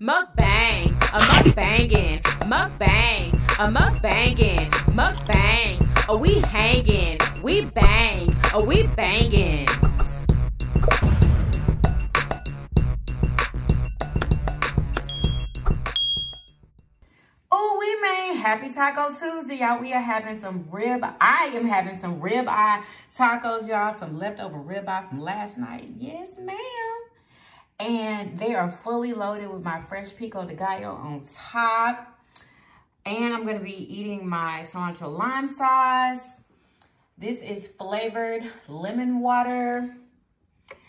Mukbang, a mukbangin', mukbang, a mukbangin', mukbang. Oh, we hangin', we bang, oh, we bangin'. Oh, we made Happy Taco Tuesday, y'all. We are having some rib. I am having some rib eye tacos, y'all. Some leftover rib eye from last night. Yes, ma'am. And they are fully loaded with my fresh pico de gallo on top. And I'm to be eating my cilantro lime sauce. This is flavored lemon water.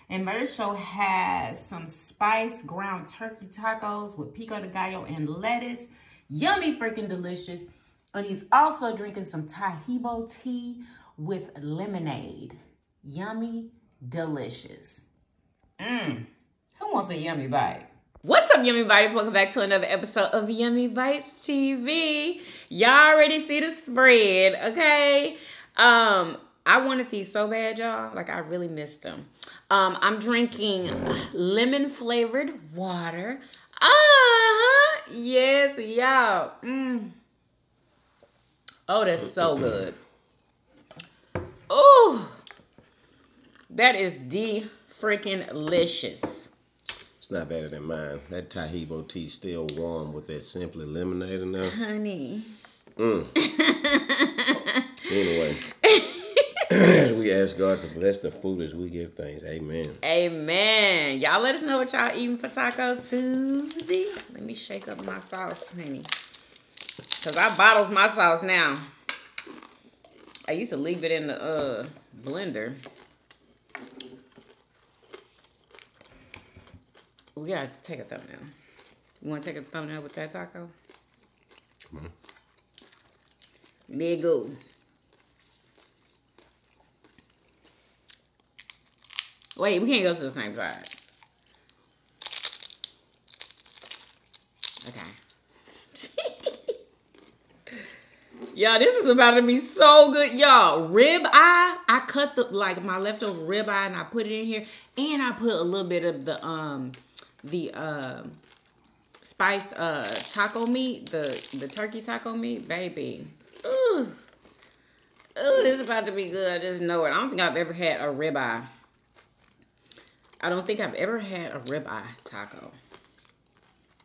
And Murder has some spice ground turkey tacos with pico de gallo and lettuce. Yummy freaking delicious. And he's also drinking some Taheebo tea with lemonade. Yummy delicious. Mmm. Who wants a yummy bite? What's up, Yummy Bites? Welcome back to another episode of Yummy Bites TV. Y'all already see the spread, okay? Um, I wanted these so bad, y'all. Like, I really missed them. Um, I'm drinking lemon flavored water. Uh-huh. Yes, y'all. Mm. Oh, that's so good. Oh, that is the freaking delicious. It's not better than mine. That Taheebo tea still warm with that simply lemonade in there. Honey. Mm. anyway, as we ask God to bless the food as we give thanks. Amen. Amen. Y'all let us know what y'all eating for Taco Tuesday. Let me shake up my sauce, honey. Because I bottles my sauce now. I used to leave it in the uh, blender. We gotta take a thumbnail. You wanna take a thumbnail with that taco? Come on. There you go. Wait, we can't go to the same side. Okay. Y'all, this is about to be so good. Y'all, rib eye. I cut the like my leftover rib eye and I put it in here. And I put a little bit of the um the um spice uh taco meat, the the turkey taco meat, baby. Ooh. Ooh, this is about to be good. I just know it. I don't think I've ever had a ribeye. I don't think I've ever had a ribeye taco.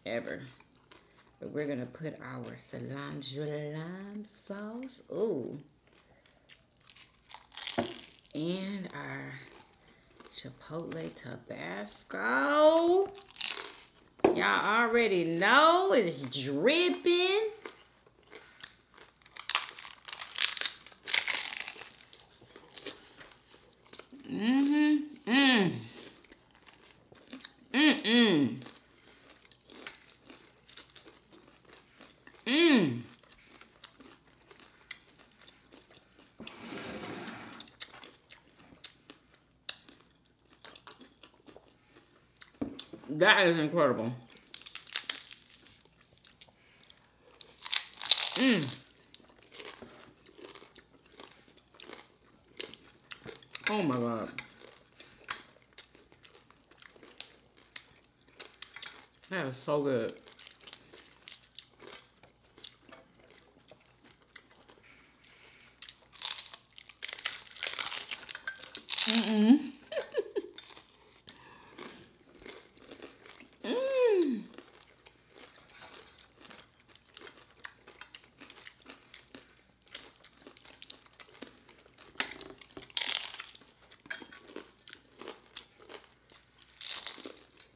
Ever. But we're going to put our cilantro lime sauce. Ooh. And our chipotle tabasco. Y'all already know it's dripping. Mm-hmm. Mm. Mm-mm. Mm. That is incredible. Mmm. Oh my god. That is so good. Mm-mm. mm.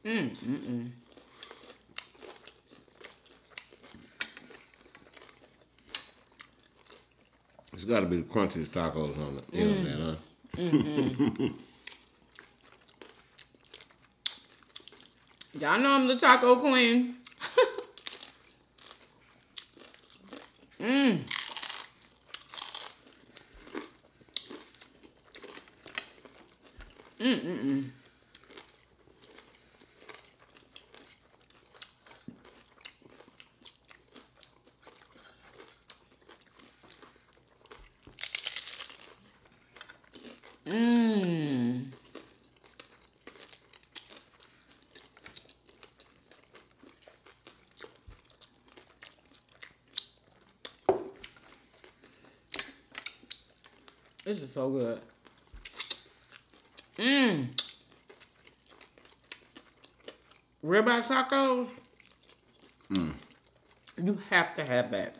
Mm, mm, mm. It's got to be the crunchiest tacos on the internet, huh? Y'all know I'm the taco queen. Mmm. Mm, mm, mm. Mmm. This is so good. Mmm. Ribeye tacos. Mm. You have to have that.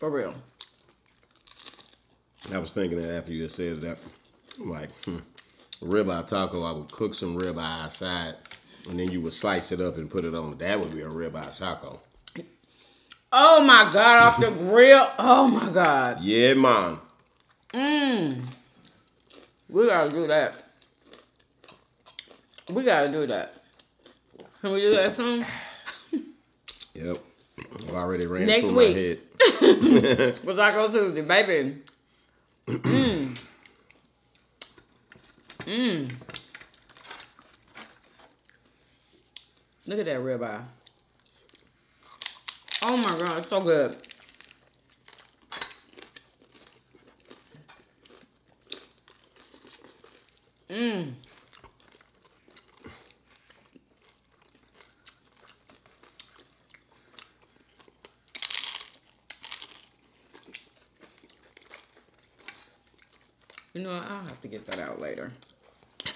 For real. I was thinking that after you just said that, I'm like, hmm, ribeye taco, I would cook some ribeye outside, and then you would slice it up and put it on. That would be a ribeye taco. Oh my god, off the grill. Oh my god. Yeah, man. Mmm. We gotta do that. We gotta do that. Can we do that soon? Yep. I already ran Next through week. my head. Taco Tuesday, baby. Mmm. Mmm. Look at that ribeye. Oh my god, it's so good. Mmm. You know what? I'll have to get that out later.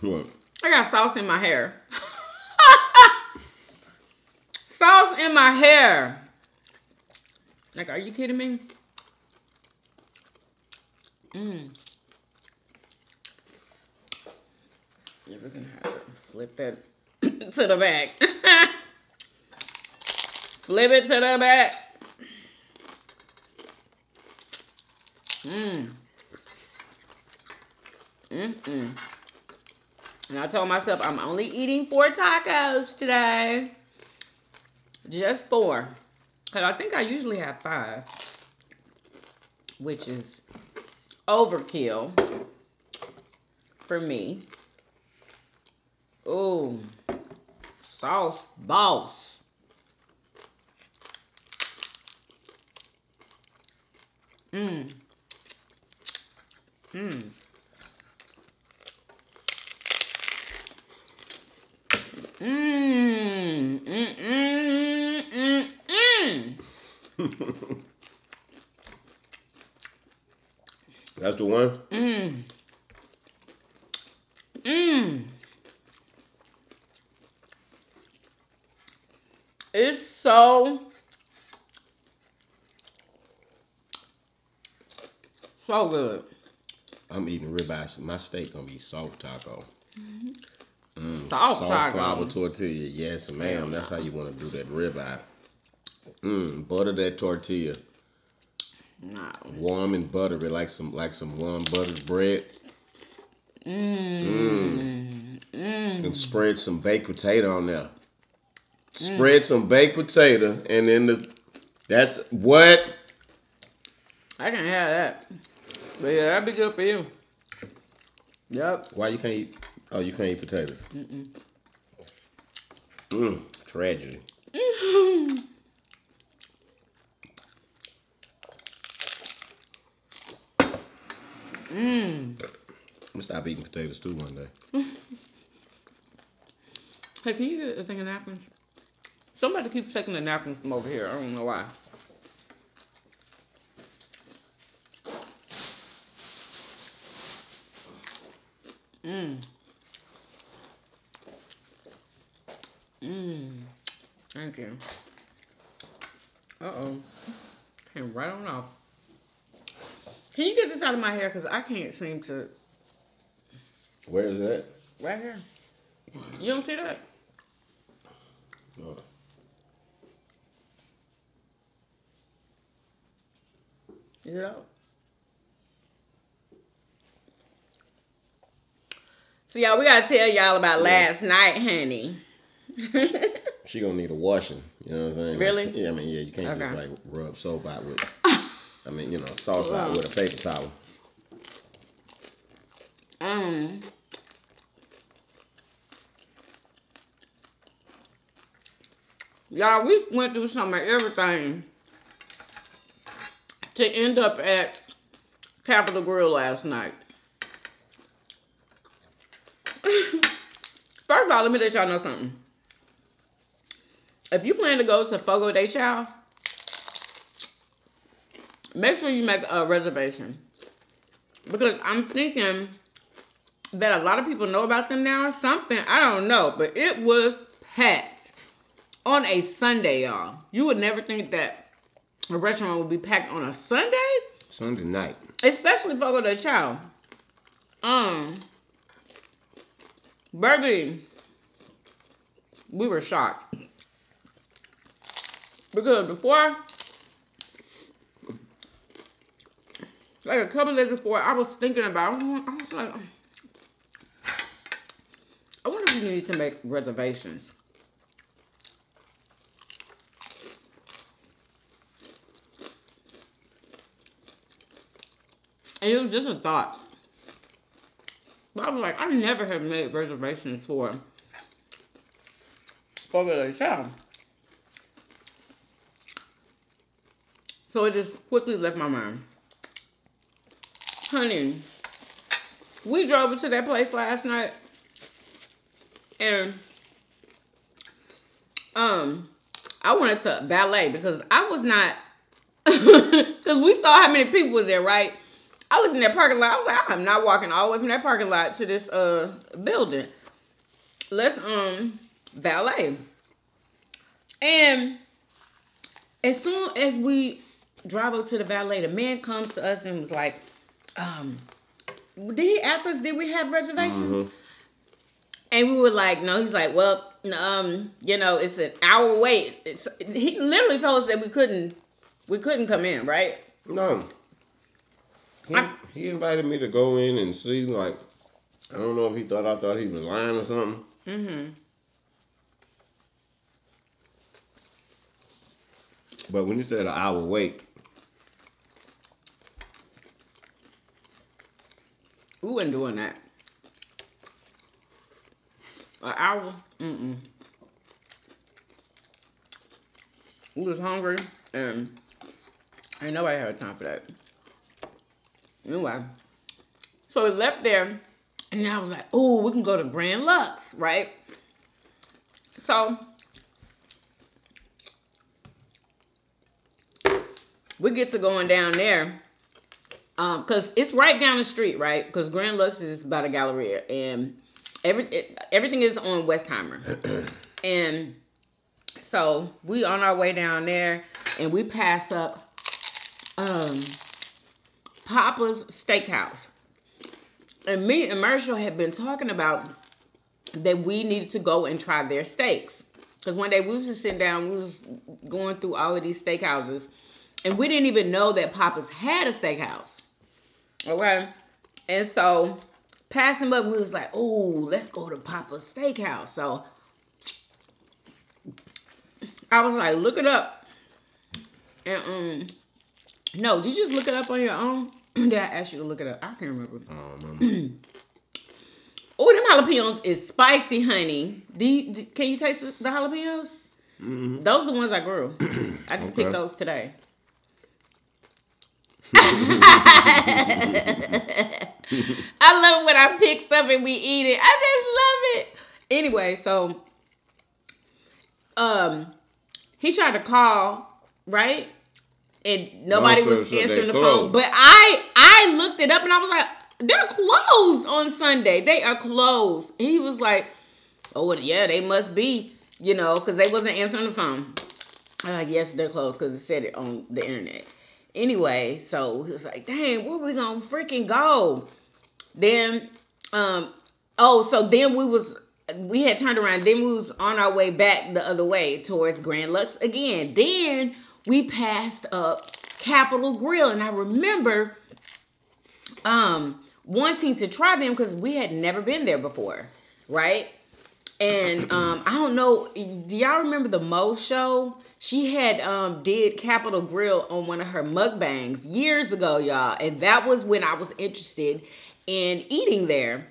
what? I got sauce in my hair. sauce in my hair. Like, are you kidding me? Mmm. Yeah, we're gonna have to flip that to the back. flip it to the back. Mmm. Mm-mm. And I told myself I'm only eating four tacos today. Just four. Because I think I usually have five. Which is overkill for me. Ooh. Sauce boss. Mmm. Mmm. Mmm. Mmm. Mmm. Mmm. Mmm. That's the one? Mmm. Mmm. It's so so good. I'm eating ribeye. My steak gonna be soft taco. Mm, Soft taco. flour tortilla. Yes, ma'am. That's how you want to do that ribeye. Mm, butter that tortilla. No. Warm and buttery, like some like some warm buttered bread. Mmm. Mmm. And spread some baked potato on there. Spread some baked potato, and then the that's what I can have that. But yeah, that'd be good for you. Yep. Why you can't eat? Oh, you can't eat potatoes. Mm-mm. Mm, tragedy. Mmm. I'm gonna stop eating potatoes too one day. Hey, can you get a thing of napkins? Somebody keeps taking the napkins from over here. I don't know why. Mmm. Mmm. Thank you. Uh-oh. Came right on off. Can you get this out of my hair? Because I can't seem to... Where is that? Right here. You don't see that? Oh. It out? So y'all, we gotta tell y'all about last night, honey. She gonna need a washing. You know what I'm saying? Really? Yeah, I mean, yeah, you can't just like rub soap out with. I mean, you know, sauce out with a paper towel. um. Y'all, we went through some of everything to end up at Capital Grille last night. First of all, let me let y'all know something. If you plan to go to Fogo de Chao, make sure you make a reservation. because I'm thinking that a lot of people know about them now or something. I don't know, but it was packed on a Sunday, y'all. You would never think that a restaurant would be packed on a Sunday, Sunday night. especially for the child. Um, baby, we were shocked because before, like a couple days before, I was thinking about. I was like, I wonder if we need to make reservations. It was just a thought. But I was like, I never have made reservations for for the show. So it just quickly left my mind. Honey, we drove to that place last night and um I wanted to ballet because I was not because we saw how many people was there, right? I looked in that parking lot. I was like, I'm not walking all the way from that parking lot to this uh building. Let's um valet. And as soon as we drive up to the valet, the man comes to us and was like, um, did he ask us, did we have reservations? And we were like, no. He's like, well, um, you know, it's an hour wait. It's, he literally told us that we couldn't, we couldn't come in, right? No. He, he invited me to go in and see, like, I don't know if he thought I thought he was lying or something. Mm-hmm. But when you said an hour wait, We wasn't doing that. An hour? Mm-mm. We was hungry and ain't nobody had time for that. Anyway. So we left there and I was like, oh, we can go to Grand Lux, right? So we get to going down there um because it's right down the street right because grand lux is by the galleria and every it, everything is on westheimer and so we on our way down there and we pass up um Pappas steakhouse and me and Marshall had been talking about that we needed to go and try their steaks because one day we was just sitting down we was going through all of these steakhouses and we didn't even know that Pappas had a steakhouse Okay. And so passed him up, we was like, oh, let's go to Pappas Steakhouse. So I was like, look it up. And um no, did you just look it up on your own? did I ask you to look it up? I can't remember. I don't remember. Oh, them jalapenos is spicy, honey. Do you, do- can you taste the jalapenos? Those are the ones I grew. I just picked those today. I love it when I pick stuff and we eat it. I just love it. Anyway, so um he tried to call, right? And nobody was story short, they answering the phone. But I I looked it up and I was like, they're closed on Sunday. They are closed. And he was like, Oh yeah, they must be, you know, because they wasn't answering the phone. I'm like, yes, they're closed because it said it on the internet. Anyway, so he was like, dang, where we gonna freaking go? Then, um, oh, so then we was we had turned around. Then we was on our way back the other way towards Grand Lux again. Then we passed up Capital Grille, and I remember um wanting to try them because we had never been there before, right? And um, I don't know. Do y'all remember the Mo show? She had um did Capital Grille on one of her mukbangs years ago, y'all, and that was when I was interested in eating there.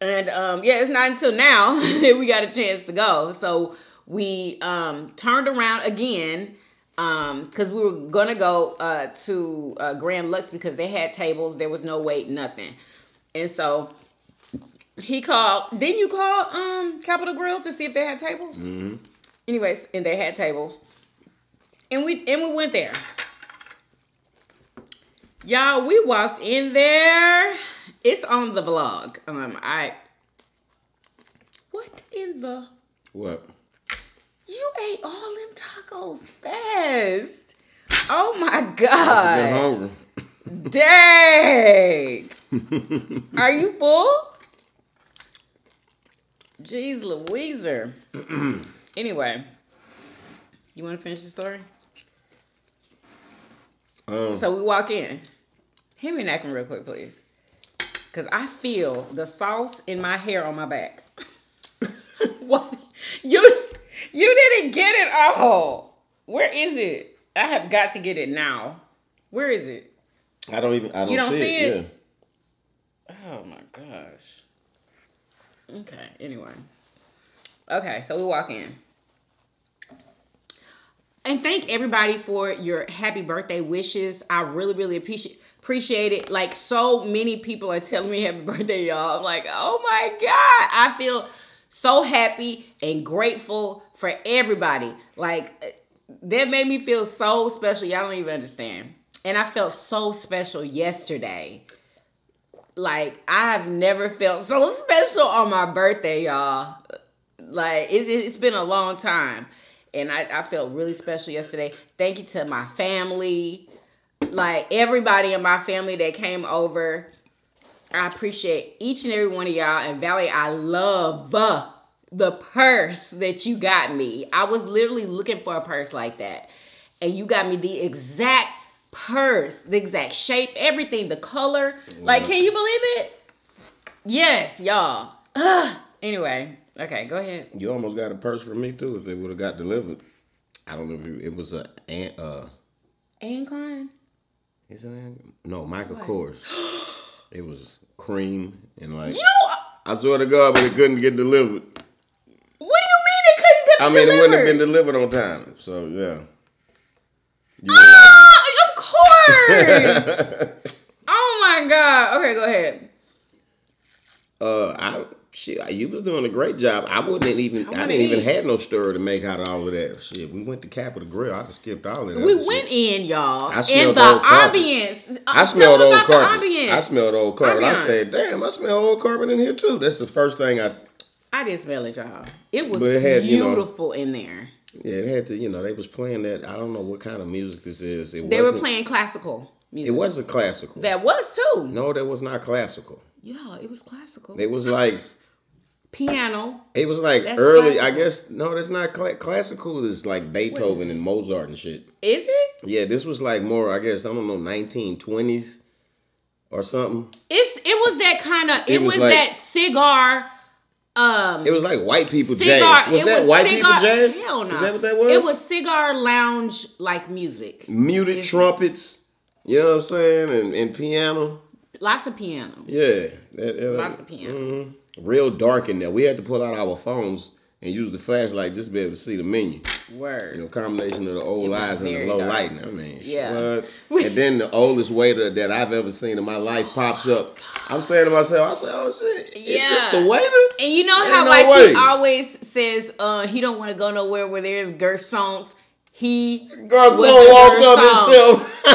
And um, yeah, it's not until now that we got a chance to go. So we um, turned around again because we were gonna go uh, to uh, Grand Lux because they had tables. There was no wait, nothing. And so he called. Didn't you call um Capital Grille to see if they had tables? hmm Anyways, and they had tables, and we and we went there. Y'all, we walked in there. It's on the vlog. Um, I. What in the? What? You ate all them tacos fast. Oh my Been god. hungry. Dang. Are you full? Jeez Louiser. anyway, you want to finish the story? Um, So we walk in. Hand me a napkin real quick, please. Cause I feel the sauce in my hair on my back. what? You you didn't get it all. Where is it? I have got to get it now. Where is it? I don't even. I don't, You don't see, see it. it? Oh my gosh. Okay, anyway. Okay, so we walk in. And thank everybody for your happy birthday wishes. I really, really appreciate appreciate it. Like so many people are telling me happy birthday, y'all. I'm like, oh my God. I feel so happy and grateful for everybody. Like that made me feel so special. Y'all don't even understand. And I felt so special yesterday. Like I've never felt so special on my birthday, y'all. Like it's it's been a long time, and I I felt really special yesterday. Thank you to my family, like everybody in my family that came over. I appreciate each and every one of y'all. And Valley, I love the the purse that you got me. I was literally looking for a purse like that, and you got me the exact purse, the exact shape, everything, the color. Like, can you believe it? Yes, y'all. Anyway, okay, go ahead. You almost got a purse from me too if it would have got delivered. I don't know if it, it was a an- uh Anne Klein. is it an- no Michael What? Kors. it was cream and like You. I swear to God, but it couldn't get delivered. What do you mean it couldn't get I mean, it wouldn't have been delivered? delivered on time. So yeah. You Ah, of course. oh my god. Okay, go ahead. uh, I shit, you was doing a great job. I wouldn't even. I, wanna didn't even have no stir to make out of all of that shit. We went to Capital Grille. I just skipped all of that. We shit. went in, y'all, I and smelled the old ambience. I smelled old carpet. I smelled old carpet. I said, "Damn, I smell old carpet in here too." That's the first thing I. I didn't smell it, y'all. It was it had, you know- beautiful in there. Yeah, it had to. You know, they was playing that. I don't know what kind of music this is. It They were playing classical Music. It wasn't classical. That was too. no, that was not classical. Yeah, it was classical. It was like Piano. it was like That's early. I guess no, that's not cla- classical. Is like Beethoven and Mozart and shit. Is it? Yeah, this was like more. I guess I don't know, nineteen twenties or something. It's it was that kind of it, It was was, like- that cigar um It was like white people cigar jazz. Was that was white cigar, people jazz? Hell no. Is that what that was? It was cigar lounge like music. muted trumpets. You know what I'm saying? And, and piano. Lots of piano. Yeah. That, that- Lots of piano. mhm. Real dark in there. We had to pull out our phones and use the flashlight just to be able to see the menu. Word. You know, combination of the old lights and the low dark. lighting. I mean, Yeah. and then the oldest waiter that I've ever seen in my life pops up. I'm saying to myself, I say, oh shit, is this Yeah. the waiter? And you know Ain't how no like way. he always says uh he don't want to go nowhere where there's garçons. He Garçon was walked up himself.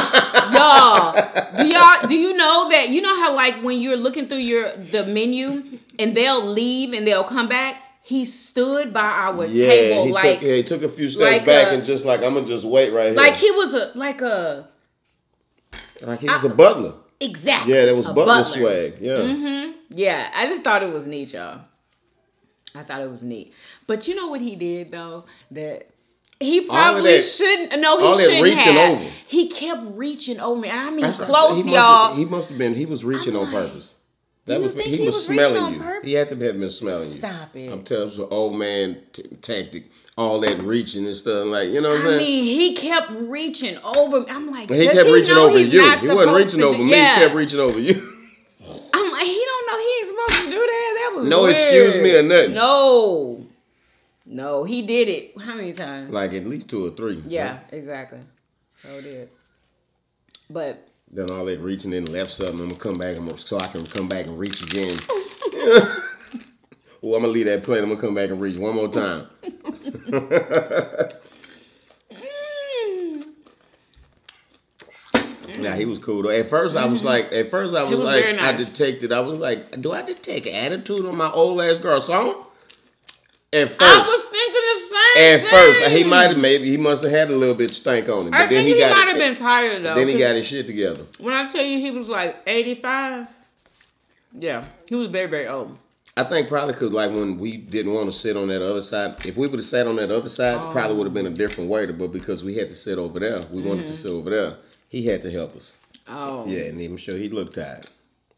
y'all do y'all do you know that you know how like when you're looking through your the menu and they'll leave and they'll come back he stood by our Yeah, table he like took, yeah, he took a few steps like back a- and just like I'm gonna just wait right here. like he was a like a Like he was a butler. exactly Yeah, that was a butler, butler. swag. Yeah. hmm Yeah, I just thought it was neat, y'all. I thought it was neat. But you know what he did though? That he probably that- shouldn't. No, he shouldn't have. over. He kept reaching over me. I mean, That's close, he y'all. Must have, he must have been. He was reaching I'm on like, purpose. That was he, he was, was smelling you. purpose? He had to have been smelling you. Stop it. I'm telling you, some old man t- tactic. All that reaching and stuff. Like you know what I'm I saying. mean, he kept reaching over me. I'm like, he kept he reaching know over you. He wasn't reaching over me. Yeah. He kept reaching over you. I'm like, he don't know he ain't supposed to do that. That was No weird. excuse me or nothing. No, no, he did it. How many times? like at least two or three. Yeah, exactly. So did. But Then all that reaching in left something. I'm gonna come back. I'm gonna, so I can come back and reach again. well, I'm gonna leave that plate. I'm gonna come back and reach one more time. Now he was cool though. At 1st I was mm-hmm. like, at first I was, was like, very I detected. I was like, do I detect attitude on my old ass garçon? At first, I was thinking the same at first, he might have maybe he must have had a little bit stank on him, but I then think he, he, got might have been tired though. then he got his shit together. When I tell you he was like 85, yeah, he was very, very old. I think probably because like when we didn't want to sit on that other side, if we would have sat on that other side, it probably would have been a different way. But because we had to sit over there, we wanted Mm-hmm. to sit over there. He had to help us. Oh. Yeah, and I'm sure he looked tired.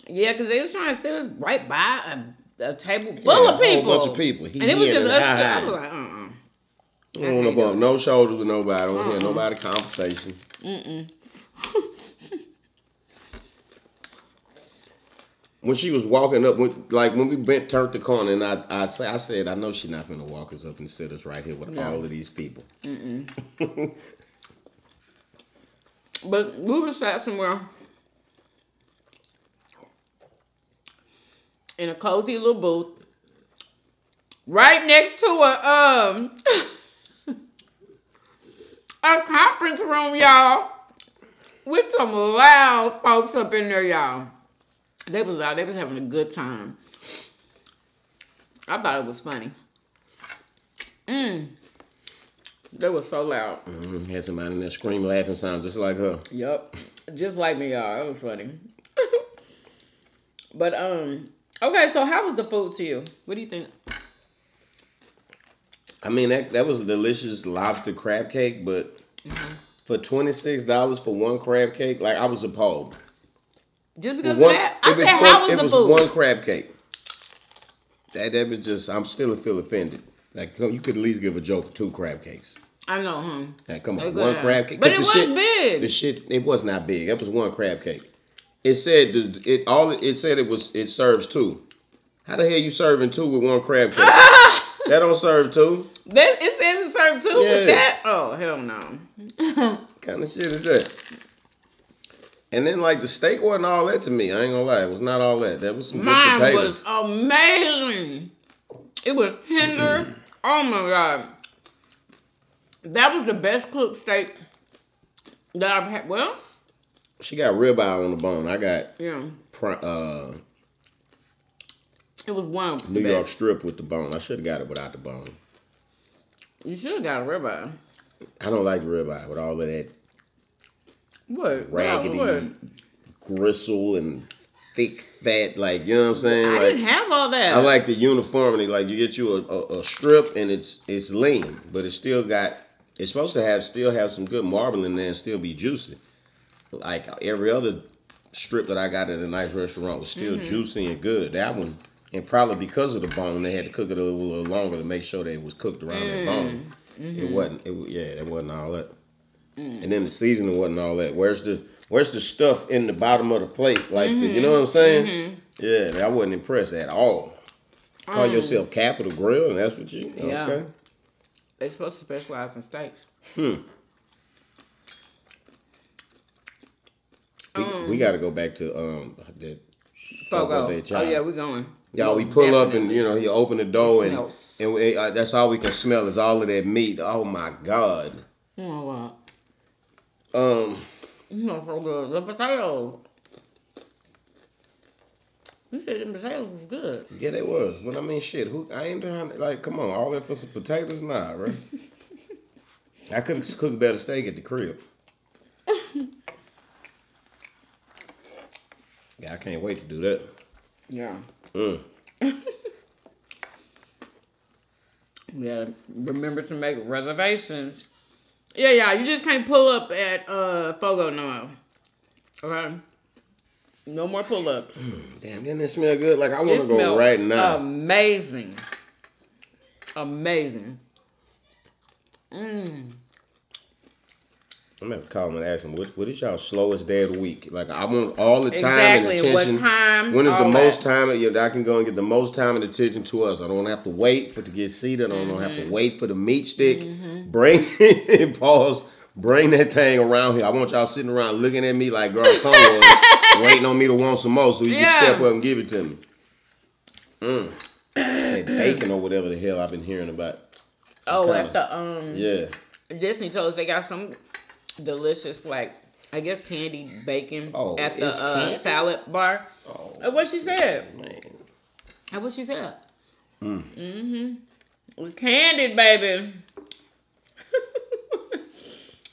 Yeah, because they was trying to sit us right by a, a table full Yeah, a of people. bunch of people. He- and it was just a us. I was like, uh-uh. I don't want to bump no shoulders with nobody. I don't Uh-uh. hear nobody conversation. when she was walking up, when, like when we bent turned the corner, and I, I, say, I said, I know she's not gonna walk us up and sit us right here with No. all of these people. But we were sat somewhere in a cozy little booth, right next to a um a conference room, y'all, with some loud folks up in there, y'all. They was out. They was having a good time. I thought it was funny. Mm. They were so loud. Mhm, Had somebody in there scream, laughing, sound just like her. Yep. Just like me, y'all. That was funny. but um, okay, so how was the food to you? What do you think? I mean, that that was a delicious lobster crab cake, but mm-hmm. for twenty six dollars for one crab cake, like I was appalled. Just because One- of that? I said, how was it the was food? one crab cake. That that was just. I'm still feel offended. Like you could at least give a joke two crab cakes. I know, huh? Like come on, one crab cake. But it was shit, big. The shit it was not big. That was one crab cake. It said it all. It said it was. It serves two. How the hell you serving two with one crab cake? that don't serve two. That, it says it serves two Yeah. with that? Oh, hell no. what kind of shit is that? And then like the steak wasn't all that to me. I ain't gonna lie, it was not all that. That was some good Mine potatoes. was amazing. It was tender. oh my God. That was the best cooked steak that I've had. Well, She got ribeye on the bone. I got yeah. uh, It was one. New York strip with the bone. I should have got it without the bone. You should have got a ribeye. I don't like ribeye with all of that What? raggedy What? gristle and thick fat. Like you know what I'm saying? I like didn't have all that. I like the uniformity. Like you get you a, a, a strip and it's it's lean, but it's still got. It's supposed to have still have some good marble in there and still be juicy. Like every other strip that I got at a nice restaurant was still Mm-hmm. juicy and good. That one, and probably because of the bone, they had to cook it a little, longer to make sure that it was cooked around that mm. bone. Mm-hmm. It wasn't. It yeah, it wasn't all that. Mm. And then the seasoning wasn't all that. Where's the Where's the stuff in the bottom of the plate? Like the, you know what I'm saying? Mm-hmm. Yeah, I wasn't impressed at all. Call mm. yourself Capital Grille, and that's what you. Yeah. Okay. They're supposed to specialize in steaks. We, we got to go back to um that. Fogo. Oh yeah, we're going. Y'all, we pull up and you know he open the door and and we, uh, that's all we can smell is all of that meat. Oh my god. Oh wow. Um, You know, so good. The potatoes. You said the potatoes was good. yeah, they was. But I mean, shit. Who I ain't trying to like. Come on, all that for some potatoes, nah, right? I could cooked better steak at the crib. Yeah, I can't wait to do that. Yeah. Mm. Yeah. Remember to make reservations. Yeah, yeah. You just can't pull up at uh Fogo no more. Okay. No more pull ups. Damn, didn't it smell good? Like I want to go right now. Amazing. Amazing. Mmm. I'm gonna have to call him and ask him what, what is y'all slowest day of the week? Like I want all the time Exactly. and What time, When is the most that. time yeah, that I can go and get the most time and attention to us? I don't have to wait for it to get seated. I don't have Mm-hmm. to wait for the meat stick. Bring pause. Bring that thing around here. I want y'all sitting around looking at me like girl was waiting on me to want some more so you Yeah. can step up and give it to me. Mm. that bacon or whatever the hell I've been hearing about. Some Oh, at the um yeah. Disney told us they got some delicious like I guess candied bacon Oh, at the uh, salad bar. Oh That's what she said. man. That's what she said. Mm. Mm-hmm. It was candied, baby.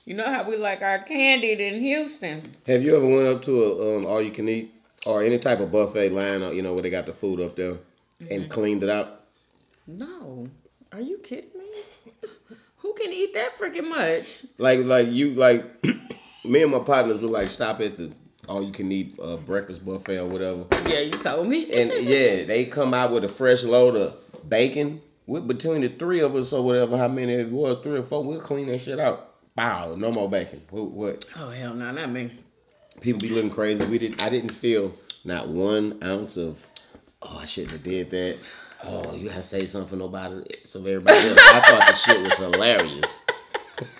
you know how we like our candied in Houston. Have you ever went up to a um, all you can eat or any type of buffet line, or, you know, where they got the food up there, Mm-hmm. and cleaned it out? No. Are you kidding me? Who can eat that freaking much? Like, like you, like me and my partners would like stop at the all you can eat uh, breakfast buffet or whatever, Yeah, you told me. and yeah, they come out with a fresh load of bacon. With between the three of us or whatever, how many it was, three or four, we'll clean that shit out. Wow, no more bacon. What? what? oh hell no, not me. People be looking crazy. We didn't. I didn't feel not one ounce of. Oh, I shouldn't have did that. Oh, you gotta say something for nobody, so everybody else. I thought the shit was hilarious.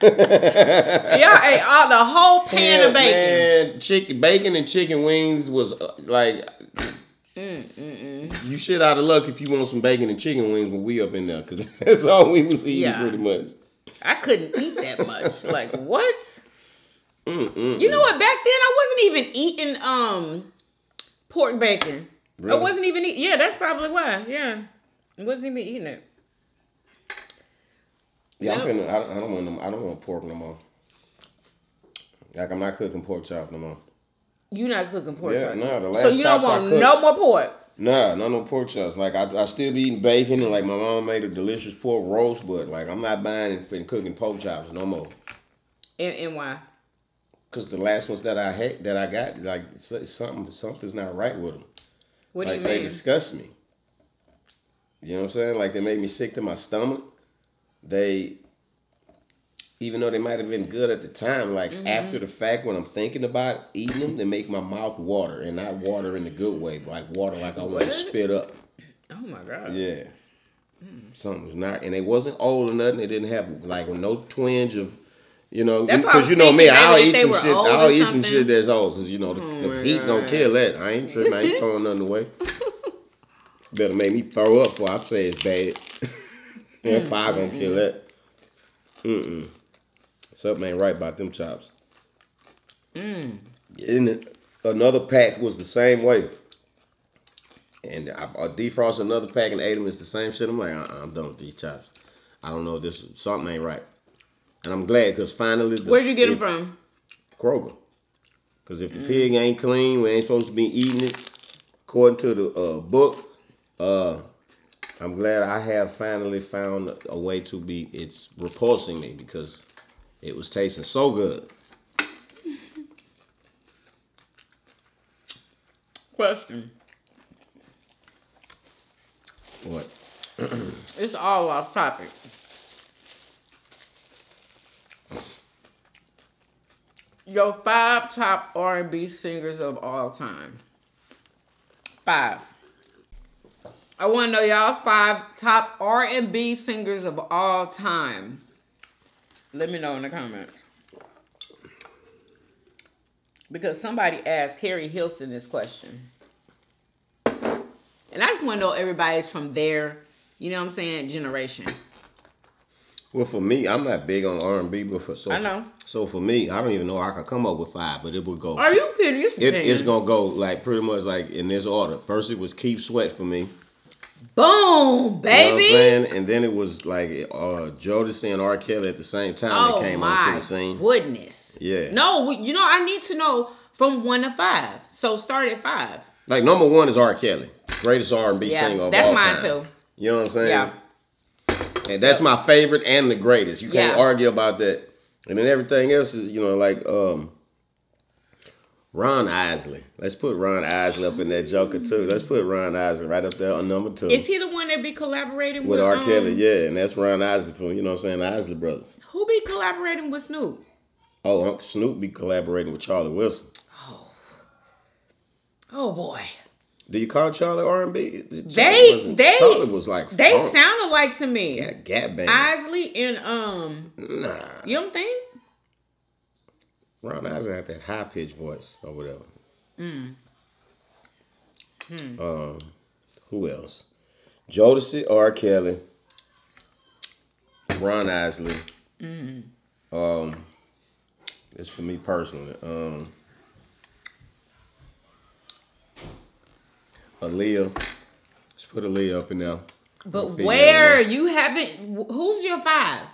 Y'all ate all the whole pan Yeah, of bacon. Man, chicken, bacon and chicken wings was uh, like. You shit out of luck if you want some bacon and chicken wings when we up in there, cause that's all we was eating Yeah. pretty much. I couldn't eat that much. like what? You know what? Back then, I wasn't even eating um pork bacon. I wasn't even eating. Yeah, that's probably why. Yeah, I wasn't even eating it. Yeah, I'm Yep. finna. I, I don't want them. I don't want pork no more. Like I'm not cooking pork chop no more. You not cooking pork Yeah, chop. no, the last So you don't want cooked- no more pork. Nah, no no pork chops. Like I, I still be eating bacon and like my mom made a delicious pork roast, but like I'm not buying and, and cooking pork chops no more. And, and why? Cause the last ones that I had that I got, like something something's not right with them. What like do they you mean? disgust me. You know what I'm saying? Like they made me sick to my stomach. They, even though they might have been good at the time, like Mm-hmm. after the fact, when I'm thinking about eating them, they make my mouth water, and not water in the good way, but like water like I want to spit up. oh my god. Yeah. Something was not, and they wasn't old or nothing. They didn't have like no twinge of, you know, That's what I because you know me, I'll eat some shit. I'll eat some shit that's old because you know the, the heat God. kill that. I ain't tripping. I ain't throwing nothing away. Better make me throw up before I say it's bad. that fire gonna kill that. Mm-mm. Something ain't right about them chops. Mm. And another pack was the same way. And I, I defrost another pack and ate them. It's the same shit. I'm like, uh-uh, I'm done with these chops. I don't know if this something ain't right. And I'm glad because finally, the, Where'd you get them from? Kroger. Because if the pig ain't clean, we ain't supposed to be eating it. According to the uh, book, uh, I'm glad I have finally found a- a way to be. It's repulsing me because it was tasting so good. Question. What? It's all off topic. Your five top R and B singers of all time. Five. I want to know y'all's five top R and B singers of all time. Let me know in the comments. Because somebody asked Keri Hilson this question. And I just want to know everybody's from their, you know what I'm saying, generation. Well, for me, I'm not big on R&B, but for so I know. So for me, I don't even know I could come up with five, but it would go. Are you kidding? You It, it's gonna go like pretty much like in this order. First, it was Keith Sweat for me. Boom, You know what I'm baby. And then it was like uh Jodeci and R. Kelly at the same time oh that came onto the scene. goodness. Yeah. No, you know I need to know from one to five. So start at five. Like number one is R. Kelly, greatest R and B Yeah, singer of all time. that's mine too. You know what I'm saying? Yeah. And that's my favorite and the greatest. You can't Yeah. argue about that. And then everything else is, you know, like um Ron Isley. Let's put Ron Isley up in that Joker too. Let's put Ron Isley right up there on number two. Is he the one that be collaborating with, with R. um, Kelly, yeah, and that's Ron Isley from, you know what I'm saying, the Isley brothers. Who be collaborating with Snoop? Oh, Uncle Snoop be collaborating with Charlie Wilson. Oh, oh boy. Do you call Charlie R and B? They they Charlie was like they funk. sounded like to me. yeah, Gap Band. Isley and um nah, you don't think? Ron Isley had that high pitched voice or whatever. Mm. Hmm. Um, who else? Jodeci, R. Kelly, Ron Isley. Mm. Um, It's for me personally. Um, Aaliyah. Let's put Aaliyah up in there. But where you haven't? Who's your five?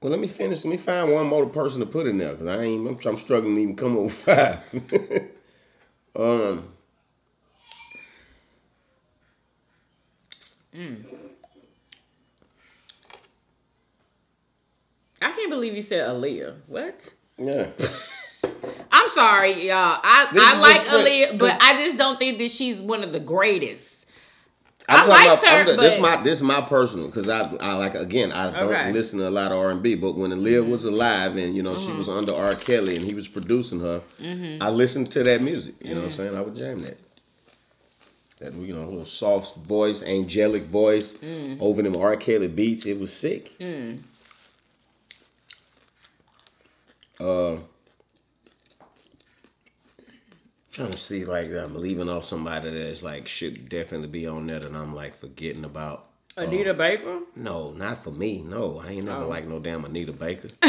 Well, let me finish. Let me find one more person to put in there because I ain't. I'm, I'm struggling to even come up with five. um. I can't believe you said Aaliyah. What? Yeah. I'm sorry, y'all. I, This I like Aaliyah, but I just don't think that she's one of the greatest. I'm I talking about, her, the- this my this my personal because I I like again I don't Okay. listen to a lot of R and B, but when Aaliyah mm-hmm. was alive and you know she was mm-hmm. under R. Kelly and he was producing her, mm-hmm. I listened to that music. You know what I'm mm. saying? I would jam that. That you know little soft voice, angelic voice mm. over them R. Kelly beats. It was sick. Mm. Uh, trying to see like I'm leaving off somebody that's like should definitely be on that, and I'm like forgetting about. Anita um, Baker? No, not for me. No, I ain't never Oh. like no damn Anita Baker.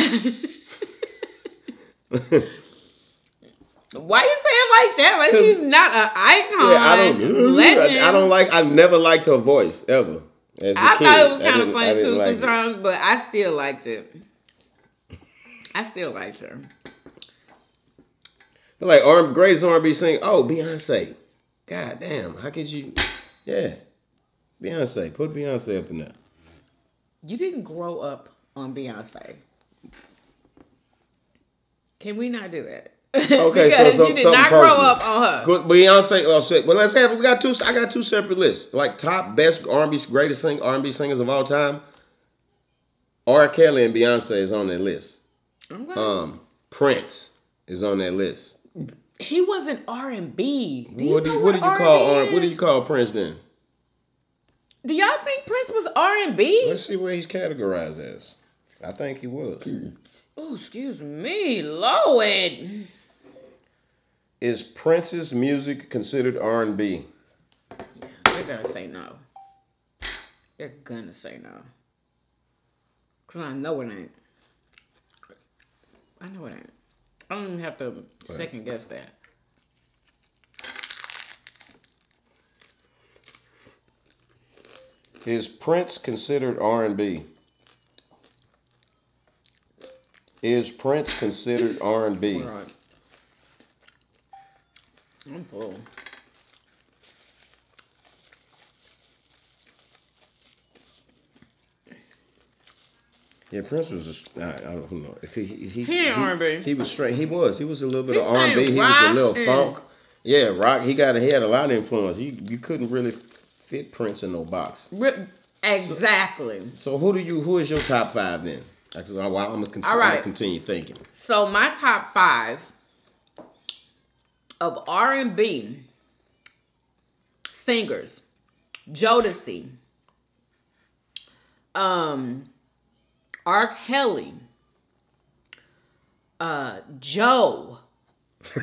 Why you say it like that? Like she's not an icon, Yeah, I don't. legend. I, I don't like. I've never liked her voice ever. As a I kid. thought it was kind of funny too like it. sometimes, but I still liked it. I still liked her. Like R Grace R&B sing, oh Beyonce, god damn, how could you? Yeah, Beyonce, put Beyonce up in there. You didn't grow up on Beyonce. Can we not do that? Okay, so- because so- you did not grow up on her. Beyonce. Oh, shit. Well, let's have. We got two. I got two separate lists. Like top best R&B greatest sing R&B singers of all time. R. Kelly and Beyonce is on that list. Okay. Um, Prince is on that list. He wasn't R and B. What do you, what do you R&B call R, what do you uh, call Prince then? Do y'all think Prince was R and B? Let's see where he's categorized as. I think he was. Oh, excuse me, Lord. Is Prince's music considered R&B? Yeah, They're gonna say no. They're gonna say no. Cause I know it ain't. I know it ain't. I don't even have to second guess that. Is Prince considered R&B? Is Prince considered R&B? Right. I'm full. Yeah, Prince was I, I don't know. He, he, He ain't R&B. He was straight. He was. He was a little bit He of R and B. He was a little funk. Yeah, rock. He got. He had a lot of influence. You you couldn't really fit Prince in no box. Exactly. So who do you? Who is your top five then? That's why I'm gonna, con- All I'm gonna continue thinking. So my top five of R and B singers: Jodeci, um, R. Kelly, uh, Joe.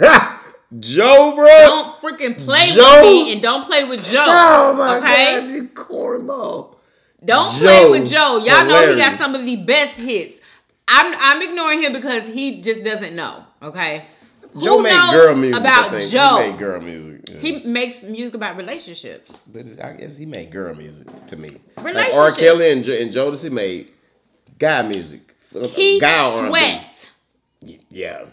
Joe, bro. Don't freaking play Joe? with me and don't play with Joe. Oh my okay? god, you cornball. Don't Joe, play with Joe. Y'all know he got some of the best hits. I'm I'm ignoring him because he just doesn't know. Okay. Joe Who made girl music. about Joe? He made girl music. yeah. He makes music about relationships. But I guess he made girl music to me. Like Relationships. R. Kelly and, jo- and Jodeci made guy music. He guy R&B. sweat. Yeah.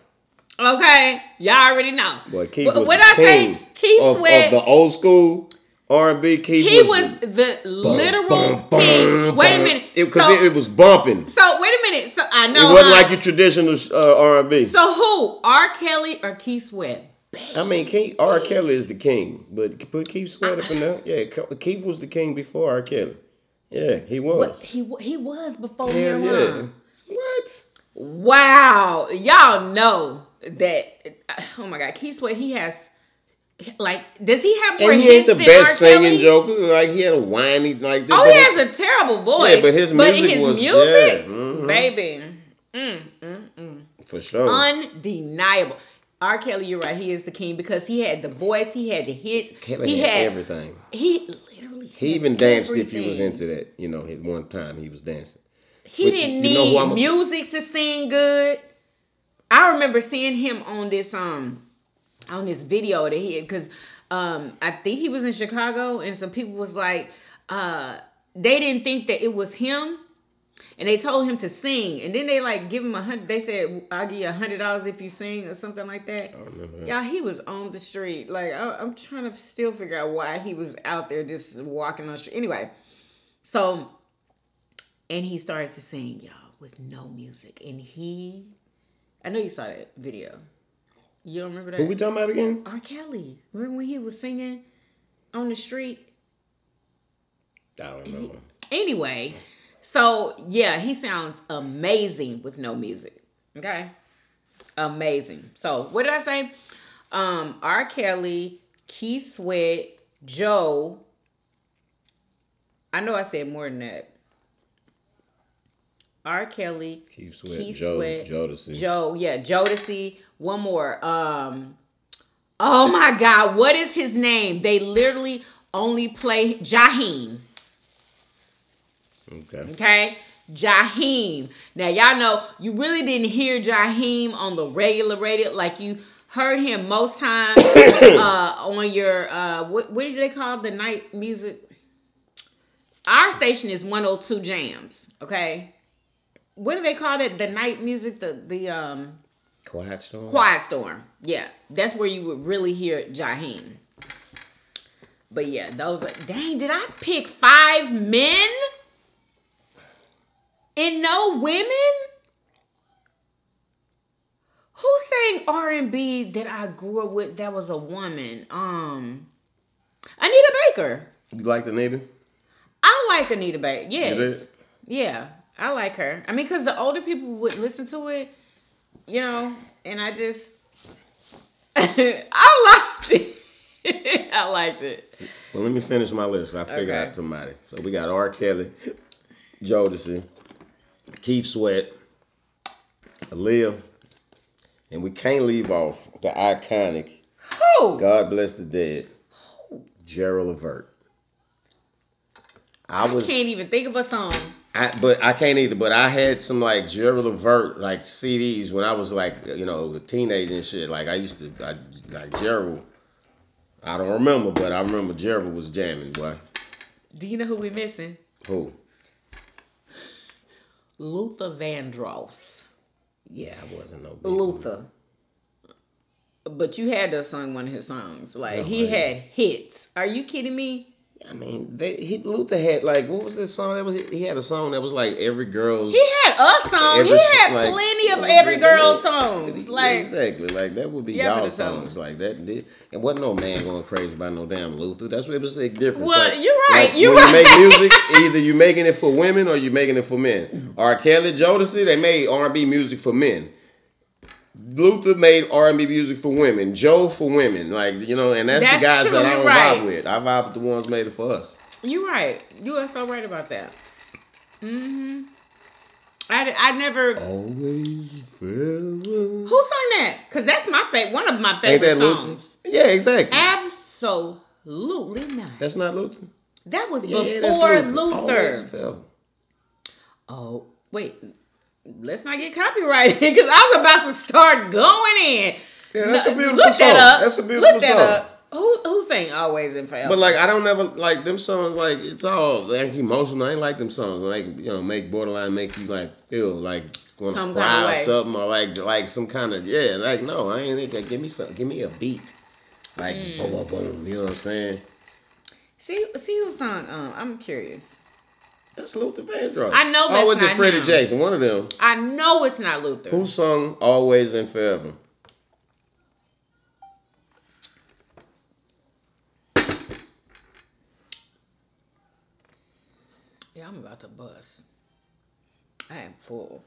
Okay, y'all already know. Boy, Keith But was the I say Keith of, Sweat, of the old school R&B. Keith he was, was the- literal bum, bum, king. Wait a minute. Because so, it, it was bumping. so wait a minute. So I know It wasn't huh? like your traditional uh, R&B. So who? R. Kelly or Keith Sweat? I mean, Keith, R. Kelly is the king, but put Keith Sweat up in there. Yeah, Ke- Keith was the king before R. Kelly. Yeah, he What was. he he was before Hell him. yeah. What? Wow, y'all know that. Oh my God, Keith Sweat. He has like, does he have more And he ain't the best singing? Joker. Like he had a whiny like. Oh, he has a terrible voice. Yeah, but his music his was- music, yeah, mhm. baby, mm, mm, mm. for sure. undeniable. R. Kelly, you're right. He is the king because he had the voice, he had the hits, Kelly he had, had everything. He literally. He even danced if he was into that. You know, at one time he was dancing. He But didn't you- know need music to sing good. I I remember seeing him on this um on this video that he because um I think he was in Chicago and some people was like uh they didn't think that it was him and they told him to sing. And then they like give him a hundred they said i'll give you a hundred dollars if you sing or something like that. I remember that. yeah he was on the street. Like I, i'm trying to still figure out why he was out there just walking on the street. Anyway so and he started to sing y'all with no music. And he i know you saw that video. You don't remember that? Who we talking about again? r. Kelly. Remember when he was singing on the street? I don't remember. Anyway, so yeah, he sounds amazing with no music. Okay. Amazing. So what did I say? Um, R. Kelly, Keith Sweat, Joe. I know I said more than that. R. Kelly, Keith Sweat, Keith Joe, Sweat, Jodeci. Joe, yeah, Jodeci. One more. Um, oh my God, what is his name? They literally only play Jaheim. Okay. Okay. Jaheim. Now y'all know you really didn't hear Jaheim on the regular radio. Like you heard him most times uh, on your uh, what what do they call the night music? Our station is 102 Jams. Okay. What do they call it? The night music, the the um Quiet Storm. Quiet Storm. Yeah, that's where you would really hear Jaheim. But yeah, those are dang. Did I pick five men and no women? Who sang R and B that I grew up with that was a woman? Um, Anita Baker. You like Anita? I like Anita Baker. Yes. Yeah, I like her. I mean, because the older people would listen to it, you know, and I just, I liked it. I liked it. Well, let me finish my list. I figured Okay. out somebody. So we got R. Kelly, Jodeci, Keith Sweat, Aaliyah, and we can't leave off the iconic Who? God Bless the Dead, Gerald Levert. I I was, can't even think of a song. I, but I can't either. But I had some like Gerald Levert like CDs when I was like you know a teenager and shit. Like I used to I, like Gerald. I don't remember, but I remember Gerald was jamming. Boy, Do you know who we missing? who? Luther Vandross. Yeah, I wasn't no Luther. But you had to sing one of his songs. Like No, he had hits. Are you kidding me? I mean, they, he, Luther had like what was this song? That was he had a song that was like every girl's. He had a song. every he had like, plenty of every girl's songs. Like exactly, like that would be y'all um, songs like that. Did- It wasn't no man going crazy by no damn Luther. That's what it was a difference. Well, like, you're right, like, you're when you make music, either you're making it for women or you're making it for men. R. Kelly, Jodeci, they made R and B music for men. Luther made R and B music for women. Joe for women, like you know, and that's, That's the guys true, that I don't right. vibe with. I vibe with the ones made it for us. You're right. You are so right about that. Mm-hmm. I, I never. Always forever. Who sang that? Cause that's my favorite. One of my favorite that Luther? songs. Yeah, exactly. Absolutely not. That's not Luther. That was Yeah, before Luther. forever. Oh wait, let's not get copyrighted because I was about to start going in. Yeah, that's a beautiful look song. That up. That's a beautiful Look that song. up. Who who sang "Always and Forever"? But like I don't never like them songs. Like it's all like emotional. I ain't like them songs. Like you know, make borderline make you like feel like want to cry or way. something or like like some kind of yeah. Like no, I ain't think that. Give me some. Give me a beat. Like Mm. boom, boom, boom. You know what I'm saying? see see who sung. Um, I'm curious. That's Luther Vandross. I know Oh, that's was it not Freddie him. Jackson? One of them. I know it's not Luther. Who sung "Always and Forever"? Yeah, I'm about to bust. I am full.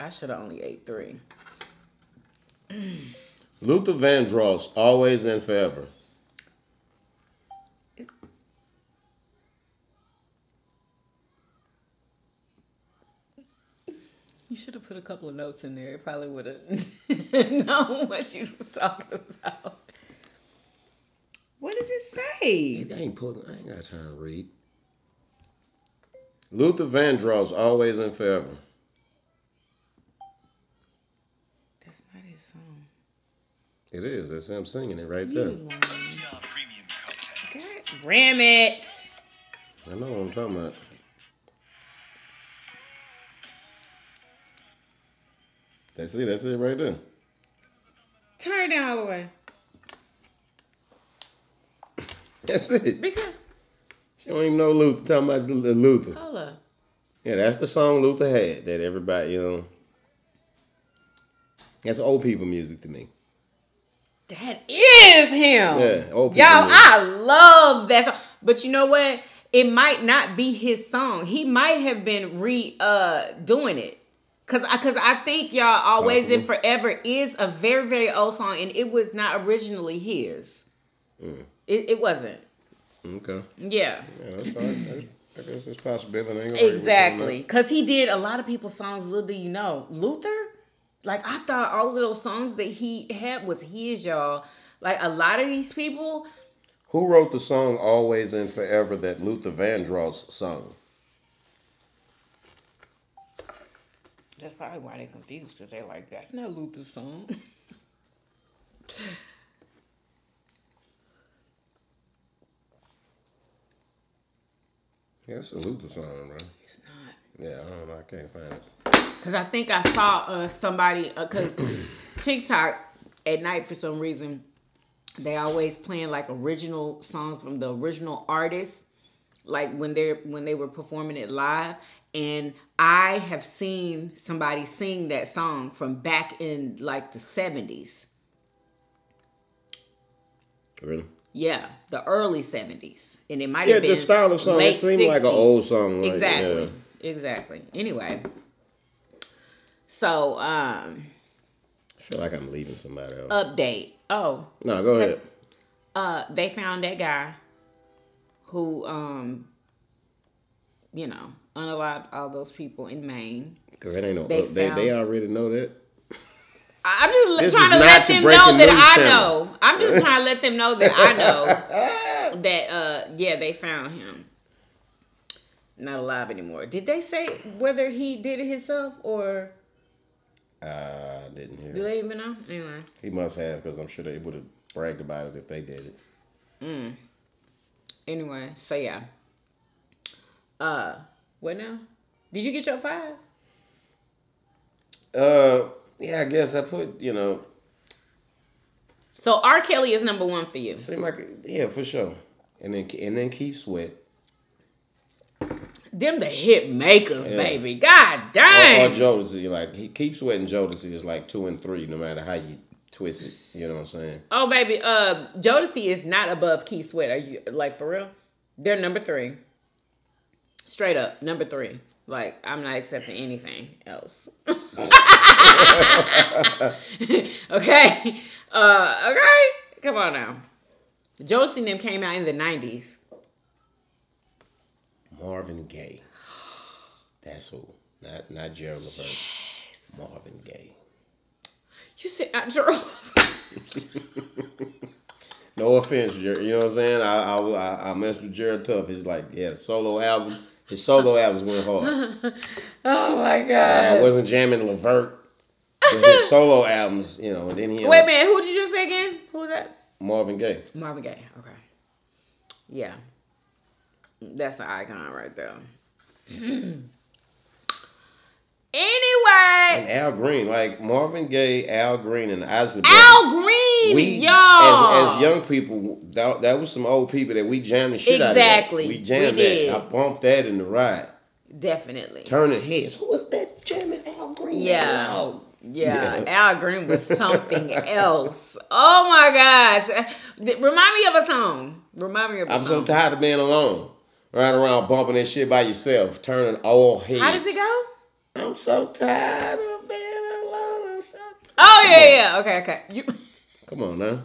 I should have only ate three. Luther Vandross, "Always and Forever." You should have put a couple of notes in there. It probably would have known what you was talking about. What does it say? I ain't pulling. I ain't got time to read. Luther Vandross, "Always and Forever." That's not his song. It is. That's him singing it right there. You lying. TR Premium Cocktails. God Ram it. I know what I'm talking about. That's it. That's it right there. Turn it down all the way. That's it. Because She don't even know Luther. Talking about Luther. hold up. Yeah, that's the song Luther had that everybody, you know. That's old people music to me. That is him. Yeah, old people Y'all, music. I love that song. But you know what? It might not be his song. He might have been re uh doing it. Cause I cause I think y'all always and forever is a very, very old song and it was not originally his. Mm. It, it wasn't. Okay. Yeah. Yeah, that's fine. I guess it's possibility. I ain't gonna argue with you on Exactly. Cause he did a lot of people's songs, little do you know. Luther? Like I thought all of those songs that he had was his, y'all. Like a lot of these people. Who wrote the song "Always and Forever" that Luther Vandross sung? That's probably why they're confused because they're like, that's not Luther's song. Yeah, it's a Luther song, bro. it's not. Yeah, I don't know. I can't find it. Because I think I saw uh, somebody, because TikTok at night for some reason, they always playing like original songs from the original artists, like when they're when they were performing it live. And I have seen somebody sing that song from back in like the 70s. Really? Yeah, the early 70s. And it might Yeah, have been the style of song, it seemed like an old song, like, exactly. Exactly. Anyway. So, um, I feel like I'm leaving somebody else. update. Oh, no, go ahead. uh, they found that guy who, um, you know, unalived all those people in Maine. Cause it ain't no. They They, they, they already know that. I'm just This trying to let them know that I channel. know. I'm just trying to let them know that I know that uh yeah, they found him. Not alive anymore. Did they say whether he did it himself or I didn't hear. do they even know? Anyway. He must have, because I'm sure they would have bragged about it if they did it. Anyway, so yeah. Uh what now? Did you get your five? Uh, yeah, I guess I put, you know, So R. Kelly is number one for you. seemed like, yeah, for sure. And then and then Keith Sweat. Them the hit makers, Yeah. baby. God Or, or. Jodeci. Like, he, Keith Sweat and Jodeci is like two and three, no matter how you twist it. You know what I'm saying? Oh baby, uh Jodeci is not above Keith Sweat. Are you like for real? They're number three. Straight up, number three. Like, I'm not accepting anything else. okay? Uh okay? Come on now. Jodeci and them came out in the 90s. Marvin Gaye. That's who. Not not Gerald Levert. Marvin Gaye. You said not Gerald. No offense, Jer- you know what I'm saying? I I, I, I messed with Jared Tuff. He's like, yeah, the solo album. His solo albums went hard. oh my god! I god. wasn't jamming Levert. His solo albums, you know, and then he Wait a minute, who did you just say again? Who was that? Marvin Gaye. Marvin Gaye. Okay. Yeah. That's an icon right there. anyway, And Al Green, like Marvin Gaye, Al Green, and Isley Al Green, We, y'all. as, as young people, that, that was some old people that we jammed the shit Exactly. out of. Exactly. We We jammed did. that. I bumped that in the ride. Definitely. Turning heads. Who was that jamming Al Green? Yeah. Loud? Yeah, Yeah. Al Green was something else. Oh my gosh. Uh, remind me of a song. Remind me of a I'm song. I'm so tired of being alone. Riding around bumping that shit by yourself, turning all heads. How does it go? I'm so tired of being alone. I'm so. Oh yeah, yeah. Okay, okay. You Come on now.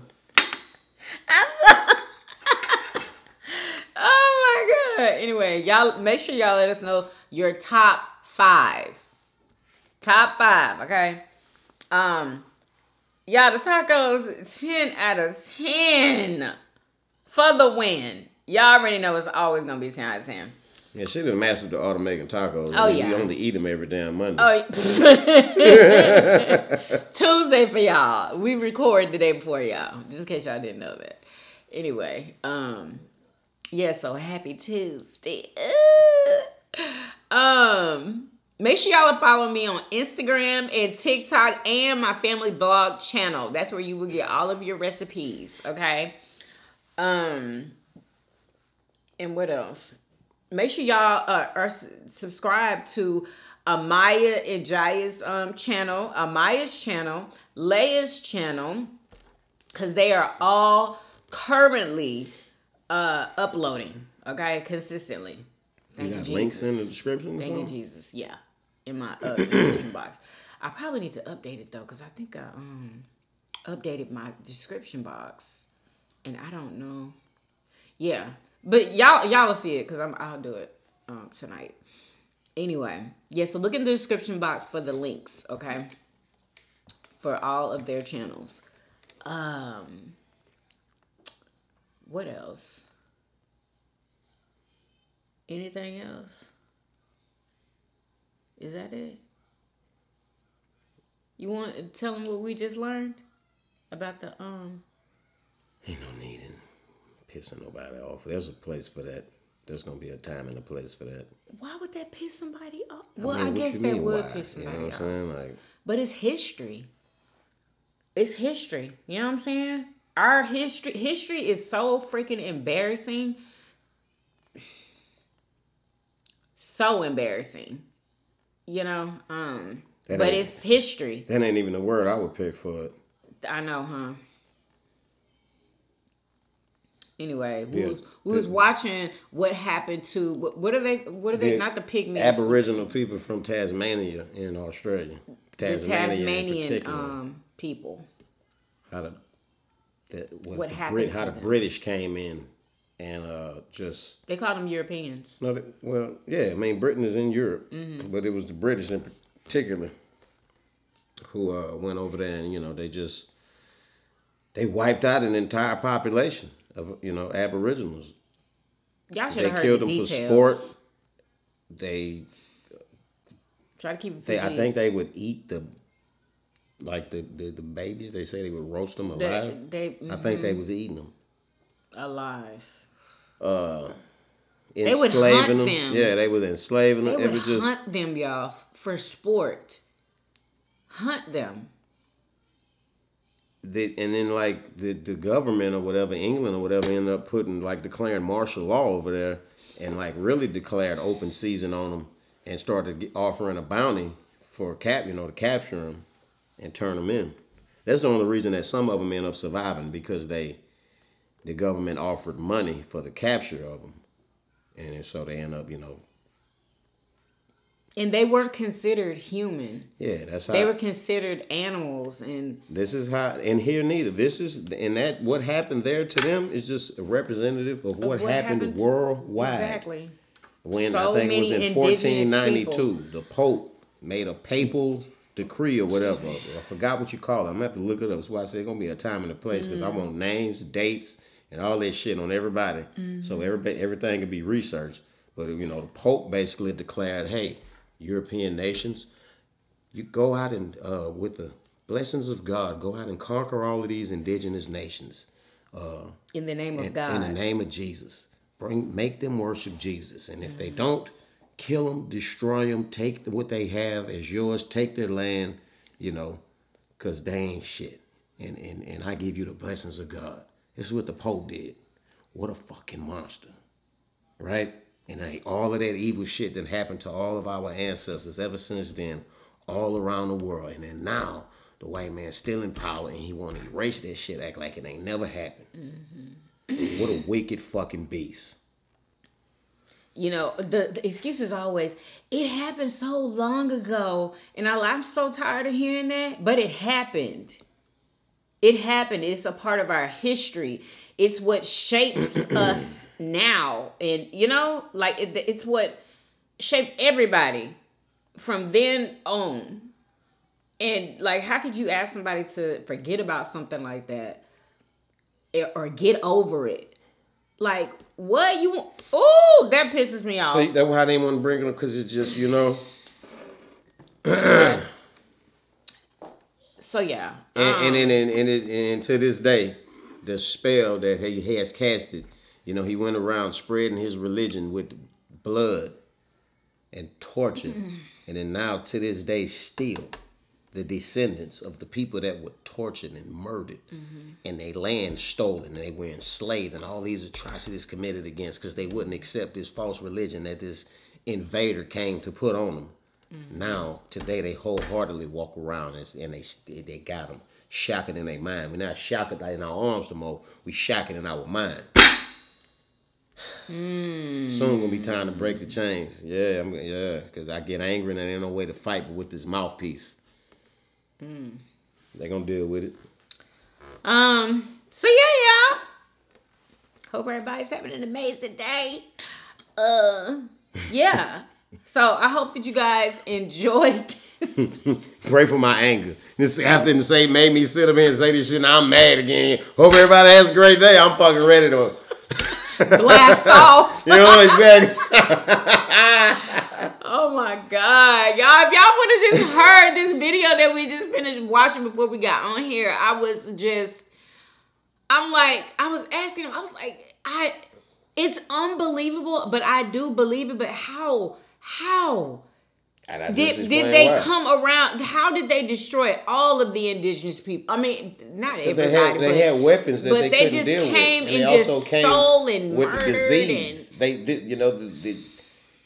I'm so Oh my god. Anyway, y'all make sure y'all let us know your top five. Top five, okay? Um y'all the tacos 10 out of 10 for the win. Y'all already know it's always gonna be 10 out of 10. Yeah, she done mastered the art of making tacos. Oh, We- yeah. We only eat them every damn Monday. Oh, Tuesday for y'all. We record the day before y'all, just in case y'all didn't know that. Anyway, um, yeah. So happy Tuesday. um, make sure y'all are following me on Instagram and TikTok and my family blog channel. That's where you will get all of your recipes. Okay. Um, and what else? Make sure y'all uh, are subscribed to Amaya and Jaya's um channel, Amia's channel, Laiya's channel, because they are all currently uh uploading, okay, consistently. you Thank got you, links in the description Thank you. Jesus. Yeah, in my uh, description box. I probably need to update it though, because I think I um updated my description box, and I don't know. Yeah, but y'all y'all will see it because I'm I'll do it um tonight. Anyway, yeah. So look in the description box for the links, okay, for all of their channels. Um, what else? Anything else? Is that it? You want to tell them what we just learned about the um? Ain't no need in pissing nobody off. There's a place for that. There's gonna be a time and a place for that. Why would that piss somebody off? Well, I, mean, what guess that mean, would why? piss You somebody know what I'm off. saying? Like, But it's history. It's history. You know what I'm saying? Our history history is so freaking embarrassing. So embarrassing. You know, um That but it's history. that ain't even the word I would pick for it. I know, huh? Anyway, we Yeah. was, we was watching what happened to what, what are they? What are they? The not the pygmies. Aboriginal people from Tasmania in Australia. Tasmania in Tasmanian um people. how the that what, the happened Brit, how the them. British came in and uh just They called them Europeans. no they- well yeah I mean Britain is in Europe Mm-hmm. but it was the British in particular who uh went over there and you know they just they wiped out an entire population of you know Aboriginals Y'all should they have heard killed the them details. for sport they Try to keep they I think they would eat the like the the, the babies they say they would roast them alive they mm, I think they was eating them alive. uh they would enslaving hunt them. them. Yeah, they was enslaving They them. It would was just hunt them, y'all, for sport. Hunt them. The, and then like the the government or whatever, England or whatever, ended up putting like declaring martial law over there and like really declared open season on them and started offering a bounty for cap, you know, to capture them and turn them in. That's the only reason that some of them end up surviving because they the government offered money for the capture of them, and so they end up, you know, And they weren't considered human. yeah, that's how They were considered animals and This is how, and here neither. This is, and that what happened there to them is just a representative of what, what happened happened- worldwide. exactly. When So I think it was in indigenous 1492, the Pope made a papal decree or whatever. I forgot what you call it. I'm gonna have to look it up. That's why I say it's gonna be a time and a place because I mm-hmm. want names, dates, and all that shit on everybody. So mm-hmm. everybody, everything can be researched. But you know, the Pope basically declared, "Hey, European nations, you go out and uh, with the blessings of God, go out and conquer all of these indigenous nations Uh, In the name of God. in the name of Jesus. Bring, make them worship Jesus, and if they don't, kill them, destroy them, take what they have as yours, take their land, you know, cause they ain't shit. And and and I give you the blessings of God. This is what the Pope did. What a fucking monster, right? And like, all of that evil shit that happened to all of our ancestors ever since then, all around the world. And then now the white man's still in power and he want to erase that shit, act like it ain't never happened. Mm-hmm. What a wicked fucking beast. you know, the, the excuse is always, it happened so long ago. And I, I'm so tired of hearing that, but it happened. It happened. It's a part of our history. It's what shapes us now. And, you know, like it, it's what shaped everybody from then on. And, like, how could you ask somebody to forget about something like that or get over it? Like what you? want? Ooh, that pisses me off. See, that's how they want to bring it up because it's just you know. so yeah, And, um, and, and, and, and, it- and to this day, the spell that he has casted, you know, he went around spreading his religion with blood and torture. And then now to this day, still, the descendants of the people that were tortured and murdered and their land stolen and they were enslaved and all these atrocities committed against because they wouldn't accept this false religion that this invader came to put on them. Now, today, they wholeheartedly walk around and, and they they got them shackled in their mind. We're not shackled in our arms no more. We shackled in our mind. Soon gonna be time to break the chains. Yeah, I'm yeah, because I get angry and there ain't no way to fight but with this mouthpiece. They gonna deal with it. Um. So yeah, y'all. Hope everybody's having an amazing day. Uh. Yeah. so I hope that you guys enjoyed this. Pray for my anger. This after the say made me sit up here and say this shit. and I'm mad again. Hope everybody has a great day. I'm fucking ready to. Blast off. You know exactly. Oh my god, y'all! If y'all would have just heard this video that we just finished watching before we got on here, I was just, I'm like, I was asking him, I was like, I, it's unbelievable, but I do believe it. But how, how And I just did did they why. come around? How did they destroy all of the indigenous people? I mean, not They everybody, had, they but, had weapons that but they, they couldn't just deal came with. and they just also came stole and with the murdered disease. They did, you know, the, the,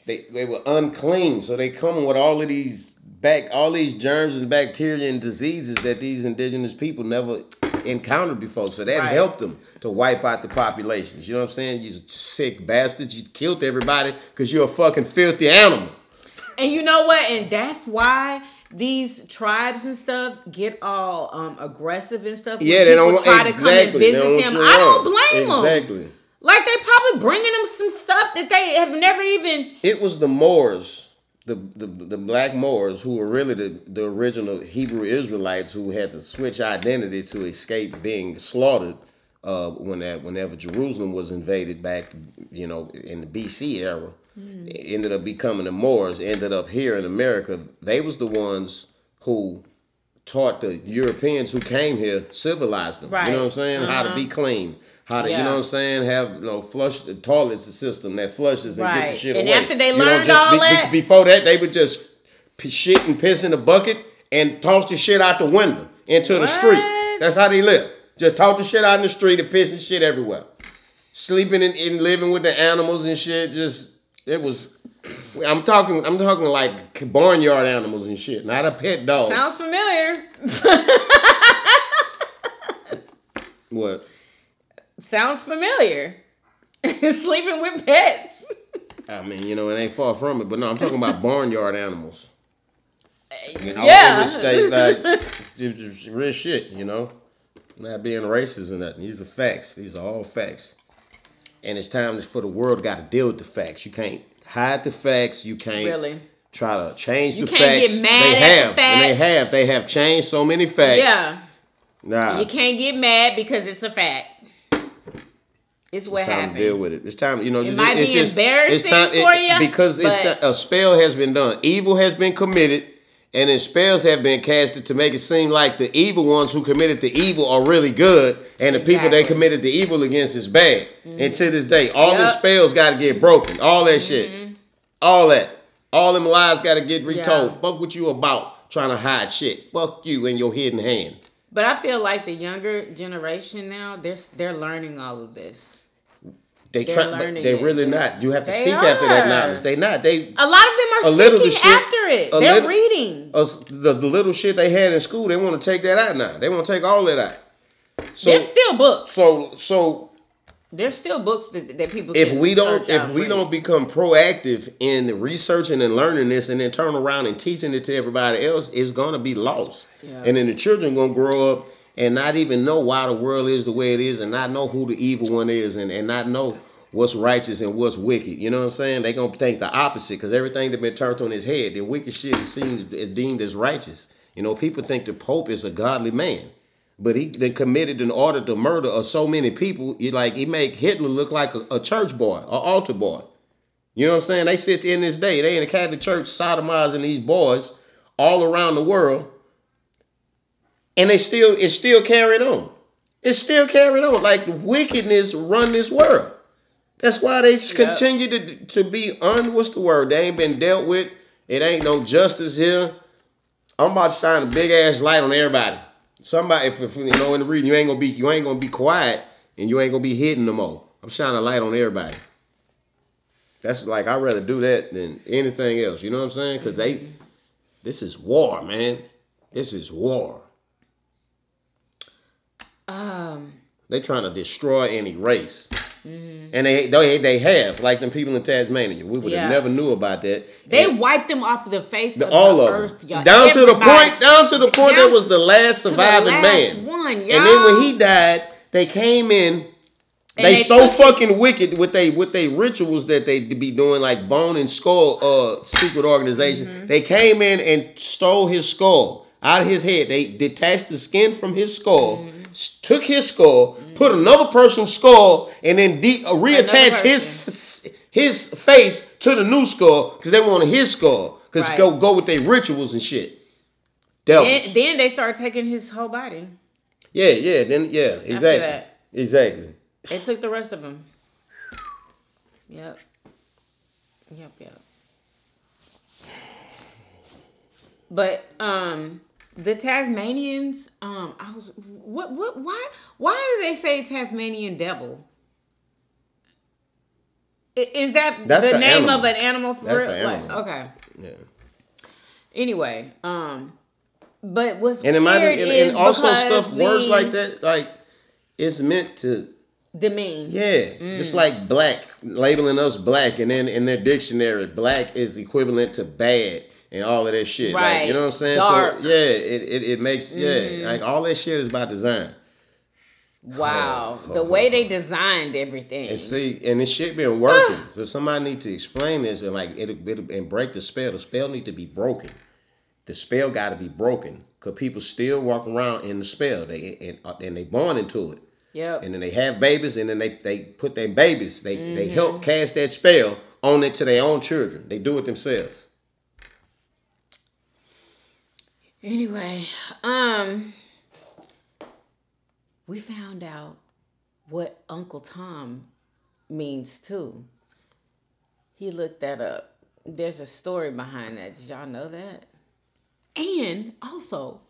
they they were unclean, so they come with all of these back, all these germs and bacteria and diseases that these indigenous people never encountered before. So that Right. helped them to wipe out the populations. You know what I'm saying? You sick bastards! You killed everybody because you're a fucking filthy animal. And you know what? And that's why these tribes and stuff get all um aggressive and stuff. Yeah, they don't try to come and visit them. I don't blame them. Exactly. Like they probably bringing them some stuff that they have never even. It was the Moors, the, the the black Moors, who were really the, the original Hebrew Israelites who had to switch identity to escape being slaughtered uh, when that, whenever Jerusalem was invaded back, you know, in the BC era. Hmm. It ended up becoming the Moors, ended up here in America. They was the ones who taught the Europeans who came here, civilized them. Right. You know what I'm saying? How to be uh-huh. clean. How to, you know what I'm saying, have you know, flush the toilets the system that flushes and get the Right. shit And away. after they You know, learned all that- before that, they would just p- shit and piss in a bucket and toss the shit out the window into the street. That's how they live. Just toss the shit out in the street and piss and shit everywhere. Sleeping and, and living with the animals and shit. Just it was. I'm talking. I'm talking like barnyard animals and shit, not a pet dog. Sounds familiar. what? Sounds familiar. Sleeping with pets. I mean, you know, it ain't far from it, but no, I'm talking about barnyard animals. Eh, you know, Yeah. All over the state, like, real shit, you know? Not being racist or nothing. These are facts. These are all facts. And it's time for the world got to deal with the facts. You can't hide the facts. You can't Really? try to change You the can't facts. get mad they at the have, and they have. They have changed so many facts. Yeah. Nah. You can't get mad because it's a fact. It's what time happened. to deal with it. It's time, you know. It might it's be embarrassing for ya, because it's a spell has been done. Evil has been committed, and then spells have been casted to make it seem like the evil ones who committed the evil are really good, and the people they committed the evil against is bad. And to mm-hmm. this day, all them Yep. spells got to get broken. All that shit, mm-hmm. all that, all them lies got to get retold. Yeah. Fuck what you about trying to hide shit. Fuck you and your hidden hand. But I feel like the younger generation now, they're they're learning all of this. They They're try, but learning they it. really not. You have to They seek after that knowledge. They not. They A lot of them are A little seeking shit- after it. a They're little- reading. us the, the little shit they had in school, they want to take that out now. They want to take all of that out. So There's still books. so so There's still books that, that people. if can we don't if we read. don't become proactive in researching and learning this and then turn around and teaching it to everybody else, it's gonna be lost. Yeah. And then the children gonna grow up and not even know why the world is the way it is and not know who the evil one is and, and not know what's righteous and what's wicked. You know what I'm saying? They're gonna think the opposite because everything that's been turned on his head, the wicked shit is seen is deemed as righteous. You know, people think the Pope is a godly man. but he then committed an order to murder of so many people. He like he make Hitler look like a, a church boy, an altar boy. You know what I'm saying? They sit in this day, they in the Catholic Church sodomizing these boys all around the world, and they still it's still carried on. It's still carried on. Like wickedness run this world. That's why they continue to to be un. What's the word? They ain't been dealt with. It ain't no justice here. I'm about to shine a big ass light on everybody. Somebody, if, if you know in the reading, you ain't gonna be you ain't gonna be quiet and you ain't gonna be hidden no more. I'm shining a light on everybody. That's like I'd rather do that than anything else. You know what I'm saying? Because they, mm-hmm. this is war, man. This is war. Um, They trying to destroy and erase. And they, they they have like them people in Tasmania. We would have Yeah. never knew about that. they And wiped them off the face the- of all the of earth, them, y'all. down to the point, down to the point Down that was the last to the surviving last man. one, and then when he died, they came in. They, they so took his- fucking wicked with they with they rituals that they be doing like bone and skull uh secret organization. Mm-hmm. They came in and stole his skull out of his head. They detached the skin from his skull, Mm-hmm. Took his skull, put another person's skull, and then de- uh, reattached his his face to the new skull because they wanted his skull because Right. go go with their rituals and shit. Devils. Then, then they started taking his whole body. yeah, yeah, then yeah, exactly, that. exactly. They took the rest of him. Yep. Yep, yep. But um the Tasmanians, um, I was what what why why do they say Tasmanian devil? Is that That's the name animal. of an animal for That's real? an Like, okay. Yeah. Anyway, um, but what's And it might weird and, and also stuff words like that, like it's meant to Demean. yeah, Mm. just like black, labeling us black, and then in their dictionary, black is equivalent to bad and all of that shit. Like, Right. you know what I'm saying? Dark. So yeah, it, it, it makes yeah, like all that shit is by design. Wow, Oh, the oh, way oh, they designed everything. And see, and this shit been working. but somebody need to explain this and like it'll, it'll and break the spell. The spell need to be broken. The spell got to be broken because people still walk around in the spell. They and, uh, and they born into it. Yep. and then they have babies, and then they they put their babies. They they Mm-hmm. help cast that spell on it to their own children. They do it themselves. Anyway, um, we found out what Uncle Tom means too. He looked that up. There's a story behind that. Did y'all know that? And also,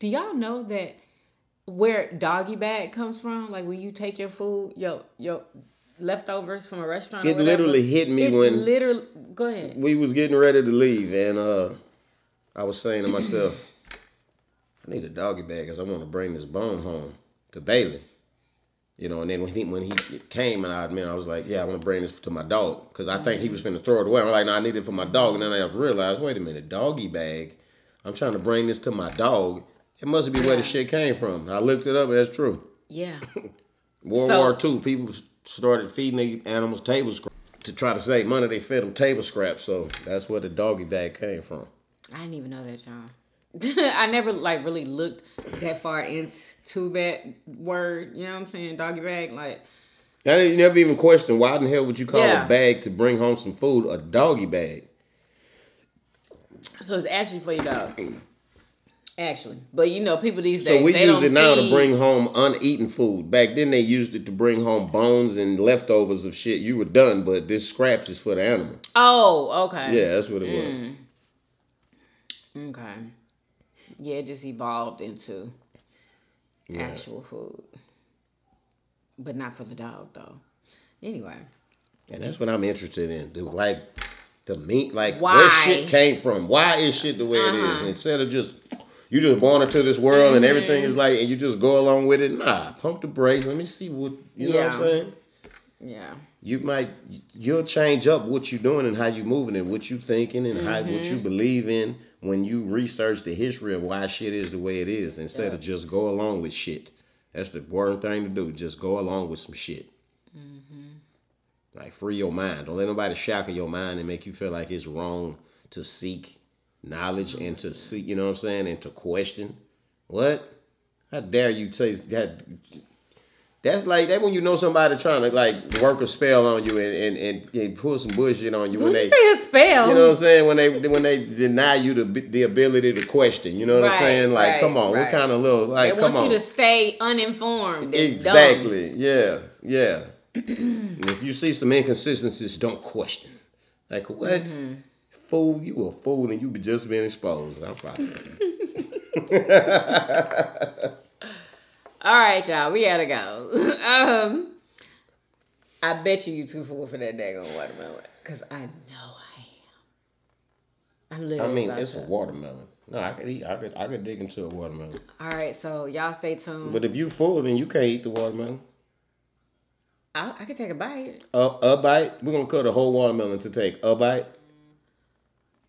do y'all know that where doggy bag comes from? Like when you take your food, your your leftovers from a restaurant. It literally hit me it when- literally. Go ahead. We was getting ready to leave, and uh, I was saying to myself, I need a doggy bag because I want to bring this bone home to Bailey. You know, and then when he when he came and I admit I was like, yeah, I want to bring this to my dog because I think he was finna throw it away. I'm like, no, I need it for my dog, and then I realized, wait a minute, doggy bag. I'm trying to bring this to my dog. It must be where the shit came from. I looked it up, that's true. Yeah. World So- War II, people started feeding the animals table scraps to try to save money. They fed them table scraps, so that's where the doggy bag came from. I didn't even know that, y'all. I never like really looked that far into that word. You know what I'm saying? Doggy bag. Like, I didn't never even questioned why in the hell would you call Yeah. a bag to bring home some food a doggy bag? so it's actually for your dog. Actually, but you know, people these days. So we use it now to bring home uneaten food. Back then they used it to bring home bones and leftovers of shit. You were done, but this scraps is for the animal. Oh, okay. Yeah, that's what it Mm. was. Okay. Yeah, it just evolved into Yeah. actual food, but not for the dog though. Anyway, And that's what I'm interested in. Dude, like the meat, like Why? where shit came from. Why is shit the way it is? Uh-huh. Instead of just you just born into this world and everything Mm-hmm. is like and you just go along with it. Nah, pump the brakes. Let me see what you know what I'm saying. yeah. You might you'll change up what you're doing and how you're moving and what you're thinking and how what Mm-hmm. you believe in when you research the history of why shit is the way it is instead of just go along with shit. That's the important thing to do. Just go along with some shit. Like free your mind. Don't let nobody shackle your mind and make you feel like it's wrong to seek knowledge and to seek, you know what I'm saying, and to question. What? How dare you taste that? That's like that when you know somebody trying to like work a spell on you and and, and, and pull some bullshit on you when Did they say a spell? you know what I'm saying when they when they deny you the the ability to question. You know what Right, I'm saying? Like, right, come on, right. what kind of little like? they want you on? to stay uninformed. and dumb. Exactly. Yeah. Yeah. If you see some inconsistencies, don't question. Like what? Mm-hmm. Fool, you a fool and you be just been exposed. I'm probably. All right, y'all, we gotta go. um, I bet you you too full for that daggone watermelon, cause I know I am. I'm I mean, it's a watermelon. No, I could eat. I could. I could dig into a watermelon. All right, so y'all stay tuned. But if you full, then you can't eat the watermelon. I, I could take a bite. A, a bite. We're gonna cut a whole watermelon to take a bite.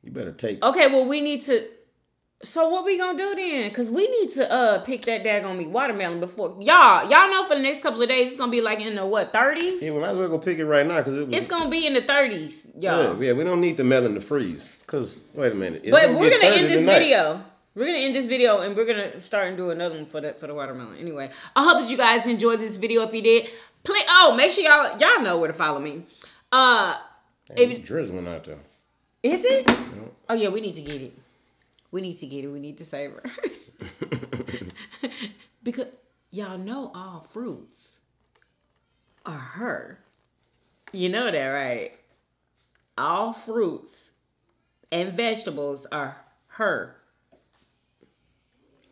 You better take. Okay, well we need to. So what we gonna do then? Cause we need to uh pick that daggone me watermelon before y'all. Y'all know for the next couple of days it's gonna be like in the what thirties. Yeah, we might as well go pick it right now because it was. It's gonna be in the thirties, yeah, y'all. yeah, we don't need the melon to freeze. Cause wait a minute. But we're gonna end this tonight. video. We're gonna end this video and we're gonna start and do another one for the for the watermelon. Anyway, I hope that you guys enjoyed this video. If you did, please oh make sure y'all y'all know where to follow me. Uh if, drizzling out there. Is it? Oh yeah, we need to get it. We need to get it. We need to save her. because y'all know all fruits are her. You know that, right? All fruits and vegetables are her.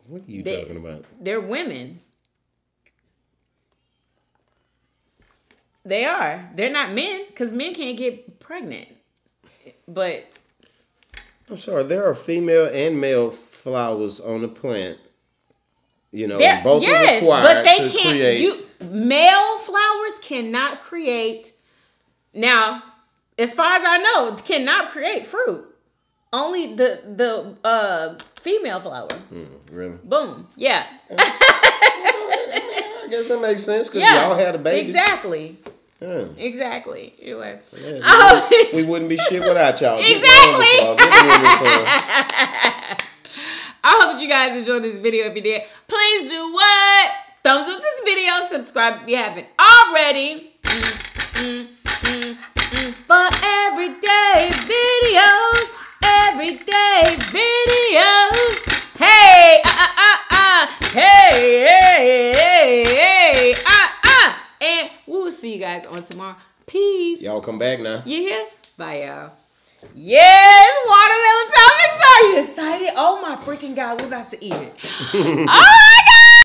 What are you They- talking about? They're women. They are. They're not men because men can't get pregnant. But I'm sorry. There are female and male flowers on the plant. You know, They're, both are yes, required but they to can't. create. You male flowers cannot create. Now, as far as I know, cannot create fruit. Only the the uh female flower. Hmm, really? Boom. Yeah. I guess that makes sense because Yeah. y'all had a baby. Exactly. Yeah. Exactly. Anyway. Yeah, Oh. we, we wouldn't be shit without y'all. Exactly. the women, Get the women some. I hope that you guys enjoyed this video. If you did, please do what? Thumbs up this video. Subscribe if you haven't already. Mm, mm, mm. For everyday videos, everyday videos. Hey, ah, ah, ah, ah. Hey, hey, hey, hey, ah, ah. And we will see you guys on tomorrow. Peace. Y'all come back now. You hear? Bye, y'all. Yes, watermelon topics. Are you excited? Oh my freaking god, we're about to eat it. Oh All right.